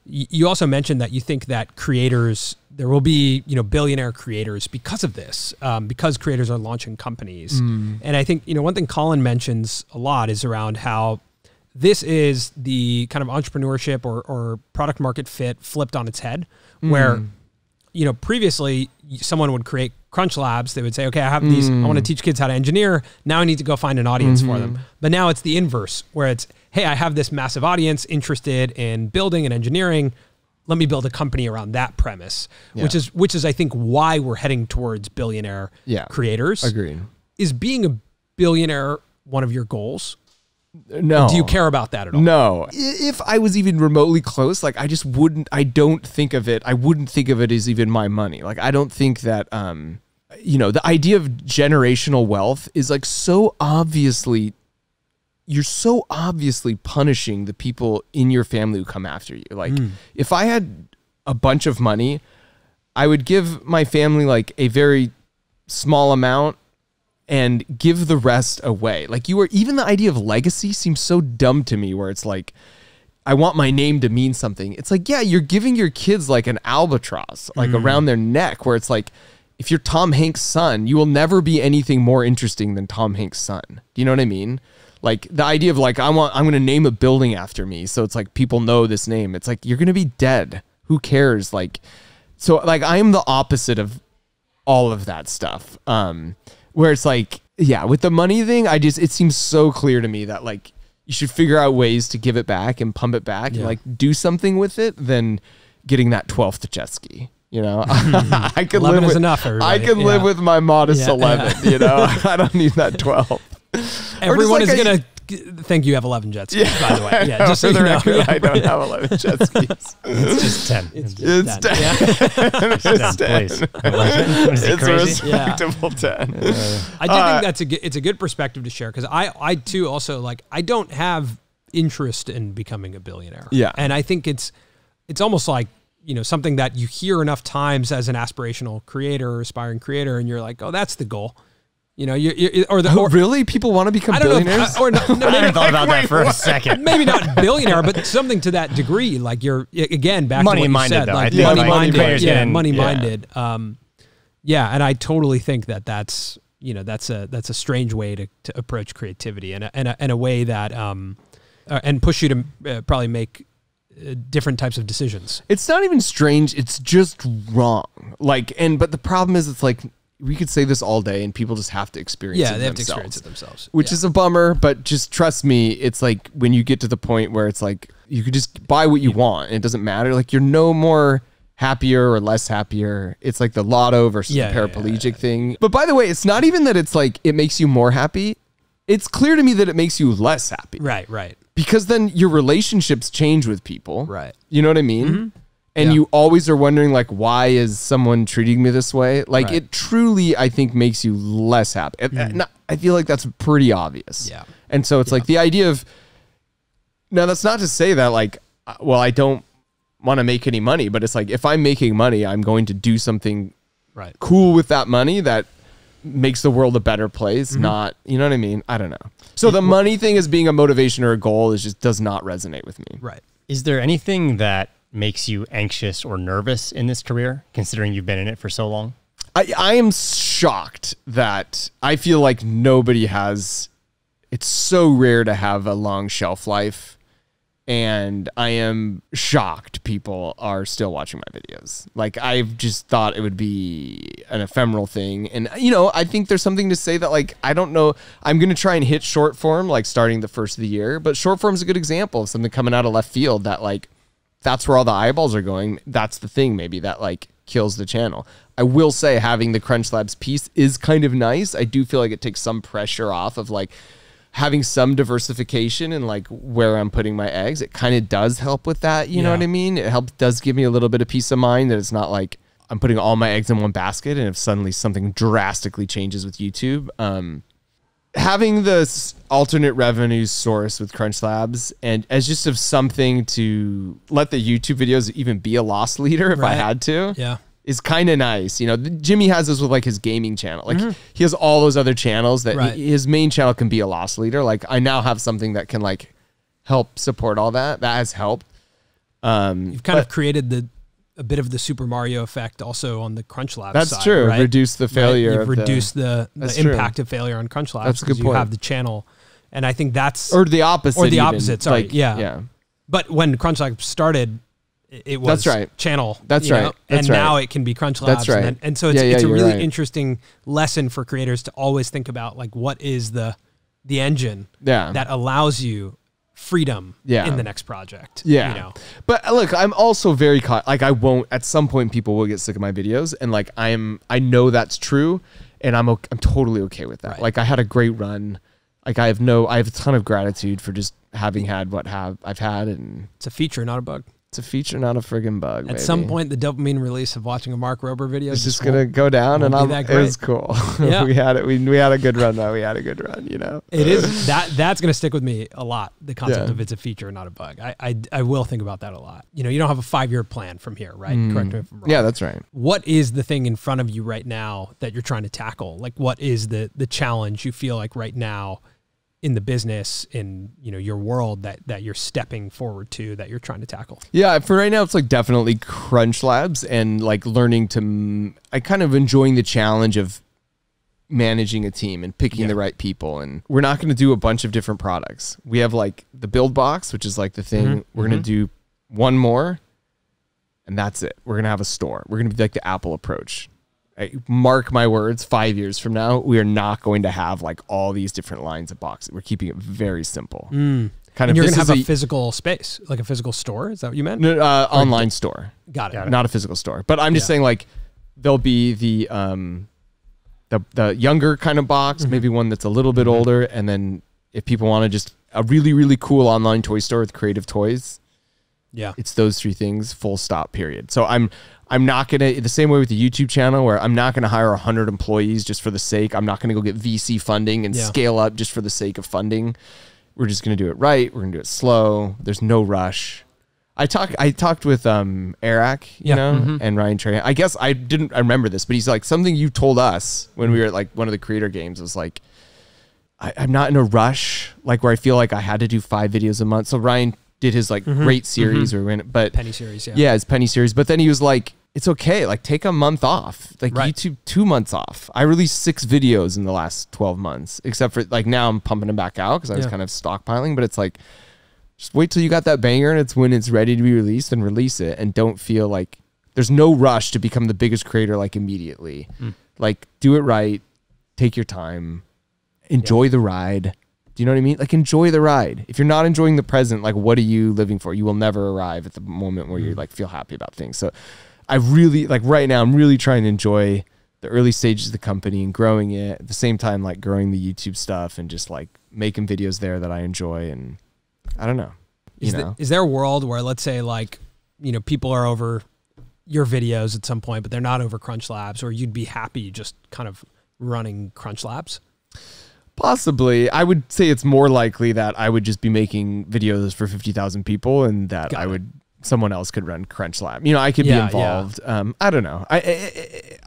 You also mentioned that you think that creators there will be you know billionaire creators because of this um, because creators are launching companies Mm. and I think you know one thing Colin mentions a lot is around how this is the kind of entrepreneurship or, or product market fit flipped on its head, where you know previously someone would create CrunchLabs. They would say, okay, I have these. I want to teach kids how to engineer. Now I need to go find an audience for them. But now it's the inverse, where it's, hey, I have this massive audience interested in building and engineering. Let me build a company around that premise, which is which is I think why we're heading towards billionaire Yeah. creators. Agreed. Is being a billionaire one of your goals? No. Do you care about that at all? No. If I was even remotely close, like I just wouldn't I don't think of it I wouldn't think of it as even my money. Like I don't think that um you know, the idea of generational wealth is like so obviously you're so obviously punishing the people in your family who come after you. Like hmm. if I had a bunch of money, I would give my family like a very small amount and give the rest away. Like you were even the idea of legacy seems so dumb to me where it's like I want my name to mean something. It's like, yeah, you're giving your kids like an albatross like hmm. around their neck where it's like if you're Tom Hanks' son, you will never be anything more interesting than Tom Hanks' son. Do you know what I mean? Like the idea of like I want I'm going to name a building after me so it's like people know this name. It's like you're going to be dead. Who cares? Like so like I'm the opposite of all of that stuff. Um, where it's like, yeah, with the money thing, I just it seems so clear to me that like you should figure out ways to give it back and pump it back and like do something with it than getting that twelfth jet ski. You know, I could 11 live is with enough, I everybody. could live with my modest Yeah. eleven. You know, I don't need that twelve. Everyone like is a- gonna think you have 11 jet skis, by the way. Yeah, just so For the you know. record, Yeah. I don't have eleven jet skis. It's just 10. It's just It's that. ten. Yeah. It's 10, please. Is it It's a crazy? respectable ten. I do think uh, that's a good, it's a good perspective to share because I I too also like I don't have interest in becoming a billionaire. Yeah. and I think it's it's almost like you know something that you hear enough times as an aspirational creator or aspiring creator, and you're like, oh, that's the goal. You know, you, you or the Oh, or, really? People want to become I don't billionaires? know, or no, no, I maybe, hadn't thought about that for a second. maybe not billionaire, but something to that degree. Like you're again back Money to what minded, you said, though. I like think, money like, minded, creators yeah, can- money yeah. minded. Um, yeah, and I totally think that that's you know that's a that's a strange way to, to approach creativity and a, and a, and a way that um uh, and push you to uh, probably make Uh, different types of decisions. it's not even strange it's just wrong. Like and but the problem is it's like we could say this all day and people just have to experience Yeah, it they have to themselves, experience it themselves, which Yeah. is a bummer but just trust me it's like when you get to the point where it's like you could just buy what you want and it doesn't matter. Like you're no more happier or less happier. It's like the lotto versus Yeah, the yeah, yeah, paraplegic thing. But by the way it's not even that it's like it makes you more happy. It's clear to me that it makes you less happy. Right, right. Because then your relationships change with people. Right. You know what I mean? And Yeah. you always are wondering like why is someone treating me this way? Like Right. it truly I think makes you less happy. And- and I feel like that's pretty obvious. Yeah. And so it's like the idea of now that's not to say that like uh, well I don't want to make any money, but it's like if I'm making money, I'm going to do something Right. cool with that money that makes the world a better place Mm-hmm. not you know what i mean i don't know so the money thing as being a motivation or a goal is just does not resonate with me Right. Is there anything that makes you anxious or nervous in this career, considering you've been in it for so long? I, I am shocked that i feel like nobody has it's so rare to have a long shelf life and i am shocked people are still watching my videos like i've just thought it would be an ephemeral thing and you know i think there's something to say that like i don't know i'm gonna try and hit short form like starting the first of the year but short form is a good example of something coming out of left field that like that's where all the eyeballs are going. That's the thing, maybe that like kills the channel. I will say having the CrunchLabs piece is kind of nice. I do feel like it takes some pressure off of like having some diversification and like where I'm putting my eggs. It kind of does help with that. You know what I mean? It helps does give me a little bit of peace of mind that it's not like I'm putting all my eggs in one basket and if suddenly something drastically changes with YouTube, um, having this alternate revenue source with CrunchLabs and as just of something to let the YouTube videos even be a loss leader if I had to. Yeah. Is kind of nice. You know, Jimmy has this with like his gaming channel. Like he has all those other channels that Right. he- his main channel can be a loss leader. Like I now have something that can like help support all that. That has helped. Um, You've kind of created the a bit of the Super Mario effect also on the CrunchLabs That's side, true. right? Reduce the Right? failure You've of the- reduced the, the true. impact of failure on CrunchLabs That's a good because you have the channel And I think that's or the opposite, Or the even. opposite, sorry, Like, yeah. yeah. But when CrunchLabs started, it- was That's right. channel. That's right. know, That's and right. now it can be CrunchLabs. That's right. And, then, and so it's, Yeah, yeah, it's a really right. interesting lesson for creators to always think about like what is the the engine Yeah. that allows you freedom Yeah. in the next project. Yeah. You know. But uh, look, I'm also very caught. Like, I won't. At some point, people will get sick of my videos, and like, I'm. I know that's true, and I'm. Okay, I'm totally okay with that. Right. Like, I had a great run. Like, I have no. I have a ton of gratitude for just having had what have I've had, and It's a feature, not a bug. It's a feature, not a friggin' bug. At some point, the dopamine release of watching a Mark Rober video is just gonna go down, and I'm. It was cool. Yeah. we had it. We, we had a good run though. We had a good run. You know. It is that that's going to stick with me a lot. The concept Yeah. of it's a feature, not a bug. I, I I will think about that a lot. You know, you don't have a five year plan from here, right? Correct me if I'm wrong. Mm. Yeah, that's right. What is the thing in front of you right now that you're trying to tackle? Like, what is the the challenge you feel like right now in the business in you know your world that that you're stepping forward to that you're trying to tackle? Yeah, for right now, it's like definitely CrunchLabs and like learning to. i kind of enjoying the challenge of managing a team and picking the right people. And we're not going to do a bunch of different products. We have like the build box, which is like the thing. Mm-hmm. We're going to mm-hmm. do one more, and that's it. We're going to have a store. We're going to be like the Apple approach. I, mark my words, five years from now, we are not going to have like all these different lines of boxes. We're keeping it very simple. Kind And of you're going to have is a, physical space, like a physical store. Is that what you meant? no, uh, online store Got it. not a physical store. But I'm just Yeah. saying like there'll be the um the the younger kind of box, Mm-hmm. maybe one that's a little bit older, and then if people want to just a really really cool online toy store with creative toys, Yeah. it's those three things. Full stop. Period. So I'm I'm not gonna the same way with the YouTube channel where I'm not gonna hire hundred employees just for the sake. I'm not gonna go get VC funding and Yeah. scale up just for the sake of funding. We're just gonna do it right. We're gonna do it slow. There's no rush. I talk. I talked with um Eric, you Yeah. Know, mm-hmm. and Ryan Trahan. I guess I didn't I remember this, but he's like something you told us when we were at like one of the creator games was like, I, I'm not in a rush, like where I feel like I had to do five videos a month. So Ryan did his like mm-hmm. great series mm-hmm. or went, but. Penny series. Yeah. yeah, his penny series. But then he was like, it's okay. Like take a month off. Like Right. YouTube two months off. I released six videos in the last 12 months, except for like now I'm pumping them back out because I was Yeah. kind of stockpiling, but it's like, just wait till you got that banger and it's when it's ready to be released and release it and don't feel like there's no rush to become the biggest creator like immediately. Mm. Like do it right, take your time, enjoy the ride. Do you know what I mean? Like enjoy the ride. If you're not enjoying the present, like what are you living for? You will never arrive at the moment where you mm. like feel happy about things. So I really like right now I'm really trying to enjoy the early stages of the company and growing it at the same time like growing the YouTube stuff and just like making videos there that I enjoy and I don't know. You Is, know. the- is there a world where let's say like you know people are over your videos at some point, but they're not over CrunchLabs, or you'd be happy just kind of running CrunchLabs? Possibly. I would say it's more likely that I would just be making videos for 50,000 people and that Got I it. would someone else could run CrunchLab. You know, I could Yeah, be yeah. involved. Um, I don't know. I,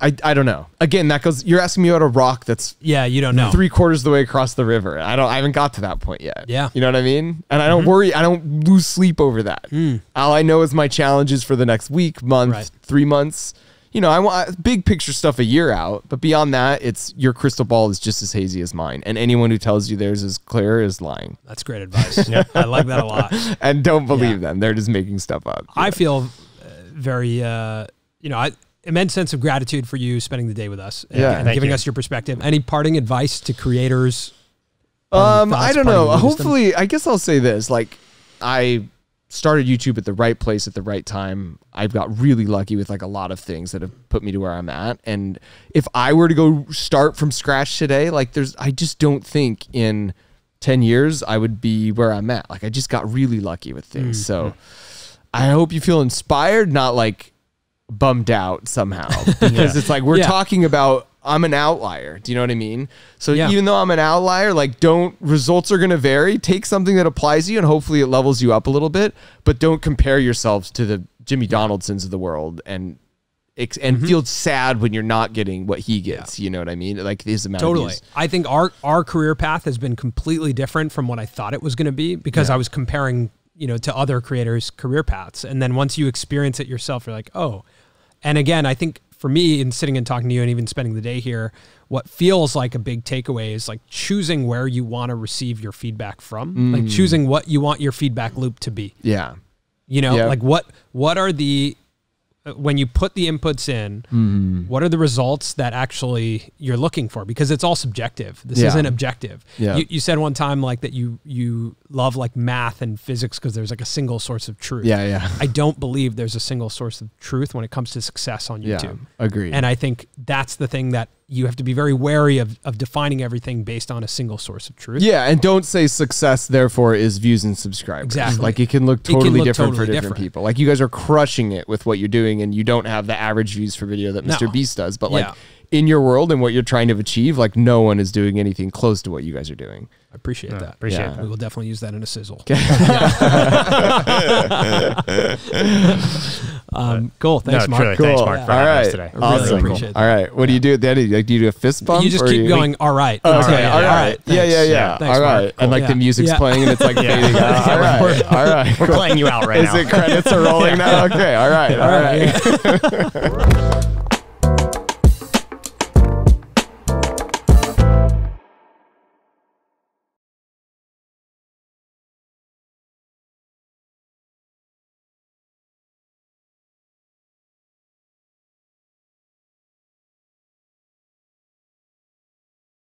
I, I I don't know. Again, that goes you're asking me about a rock that's Yeah, you don't know. three quarters of the way across the river. I don't I haven't got to that point yet. Yeah. You know what I mean? And I don't worry, I don't lose sleep over that. All I know is my challenges for the next week, month, Right. three months. You know, I want big picture stuff a year out, but beyond that, it's your crystal ball is just as hazy as mine. And anyone who tells you theirs is clear is lying. That's great advice. I like that a lot. And don't believe Yeah. them. They're just making stuff up. I feel uh, very, uh, you know, I, immense sense of gratitude for you spending the day with us and, Yeah. and giving you. us your perspective. Any parting advice to creators? Um, thoughts, I don't parting know. wisdom? Hopefully, I guess I'll say this: like, I started YouTube at the right place at the right time. I've got really lucky with like a lot of things that have put me to where I'm at. And if I were to go start from scratch today, like, there's, I just don't think in ten years I would be where I'm at. Like, I just got really lucky with things. Mm, so, I hope you feel inspired, not like bummed out somehow, because it's like we're Yeah. talking about. I'm an outlier. Do you know what I mean? So Yeah. even though I'm an outlier, like don't results are going to vary. Take something that applies to you and hopefully it levels you up a little bit, but don't compare yourselves to the Jimmy Donaldsons of the world and and Mm-hmm. feel sad when you're not getting what he gets. You know what I mean? Like his amount Totally. I think our our career path has been completely different from what I thought it was going to be because I was comparing, you know, to other creators' career paths. And then once you experience it yourself, you're like, oh. And again, I think for me, in sitting and talking to you, and even spending the day here, what feels like a big takeaway is like choosing where you want to receive your feedback from, like mm. choosing what you want your feedback loop to be. Yeah. You know, Yep. like what what are the Uh, when you put the inputs in, mm-hmm. what are the results that actually you're looking for? Because it's all subjective. This Yeah. isn't objective. Yeah. You, you said one time like that you you love like math and physics because there's like a single source of truth. Yeah. Yeah. I don't believe there's a single source of truth when it comes to success on YouTube. Yeah. Agreed. And I think that's the thing that you have to be very wary of, of defining everything based on a single source of truth. Yeah, and don't say success therefore is views and subscribers. Exactly. Like it can look can totally look different totally for different, different. people. Like you guys are crushing it with what you're doing and you don't have the average views for video that Mr. No. Beast does, but like Yeah. in your world and what you're trying to achieve, like no one is doing anything close to what you guys are doing. I appreciate that. Appreciate Yeah. that. We will definitely use that in a sizzle. um, cool. Thanks, no, Mark. truly, thanks, Mark, for All having right. us today. really Awesome. appreciate All right. What do you do at the end? Like, do you do a fist bump? You just or keep you- going. All right. Okay, until- all right. Yeah, thanks. yeah, yeah. Thanks, all Mark. right. Cool. And like Yeah. the music's Yeah. playing and it's like fading out. All right. All right. We're playing you out right Is now. it credits are rolling now? Okay. All right. All All right. right. yeah.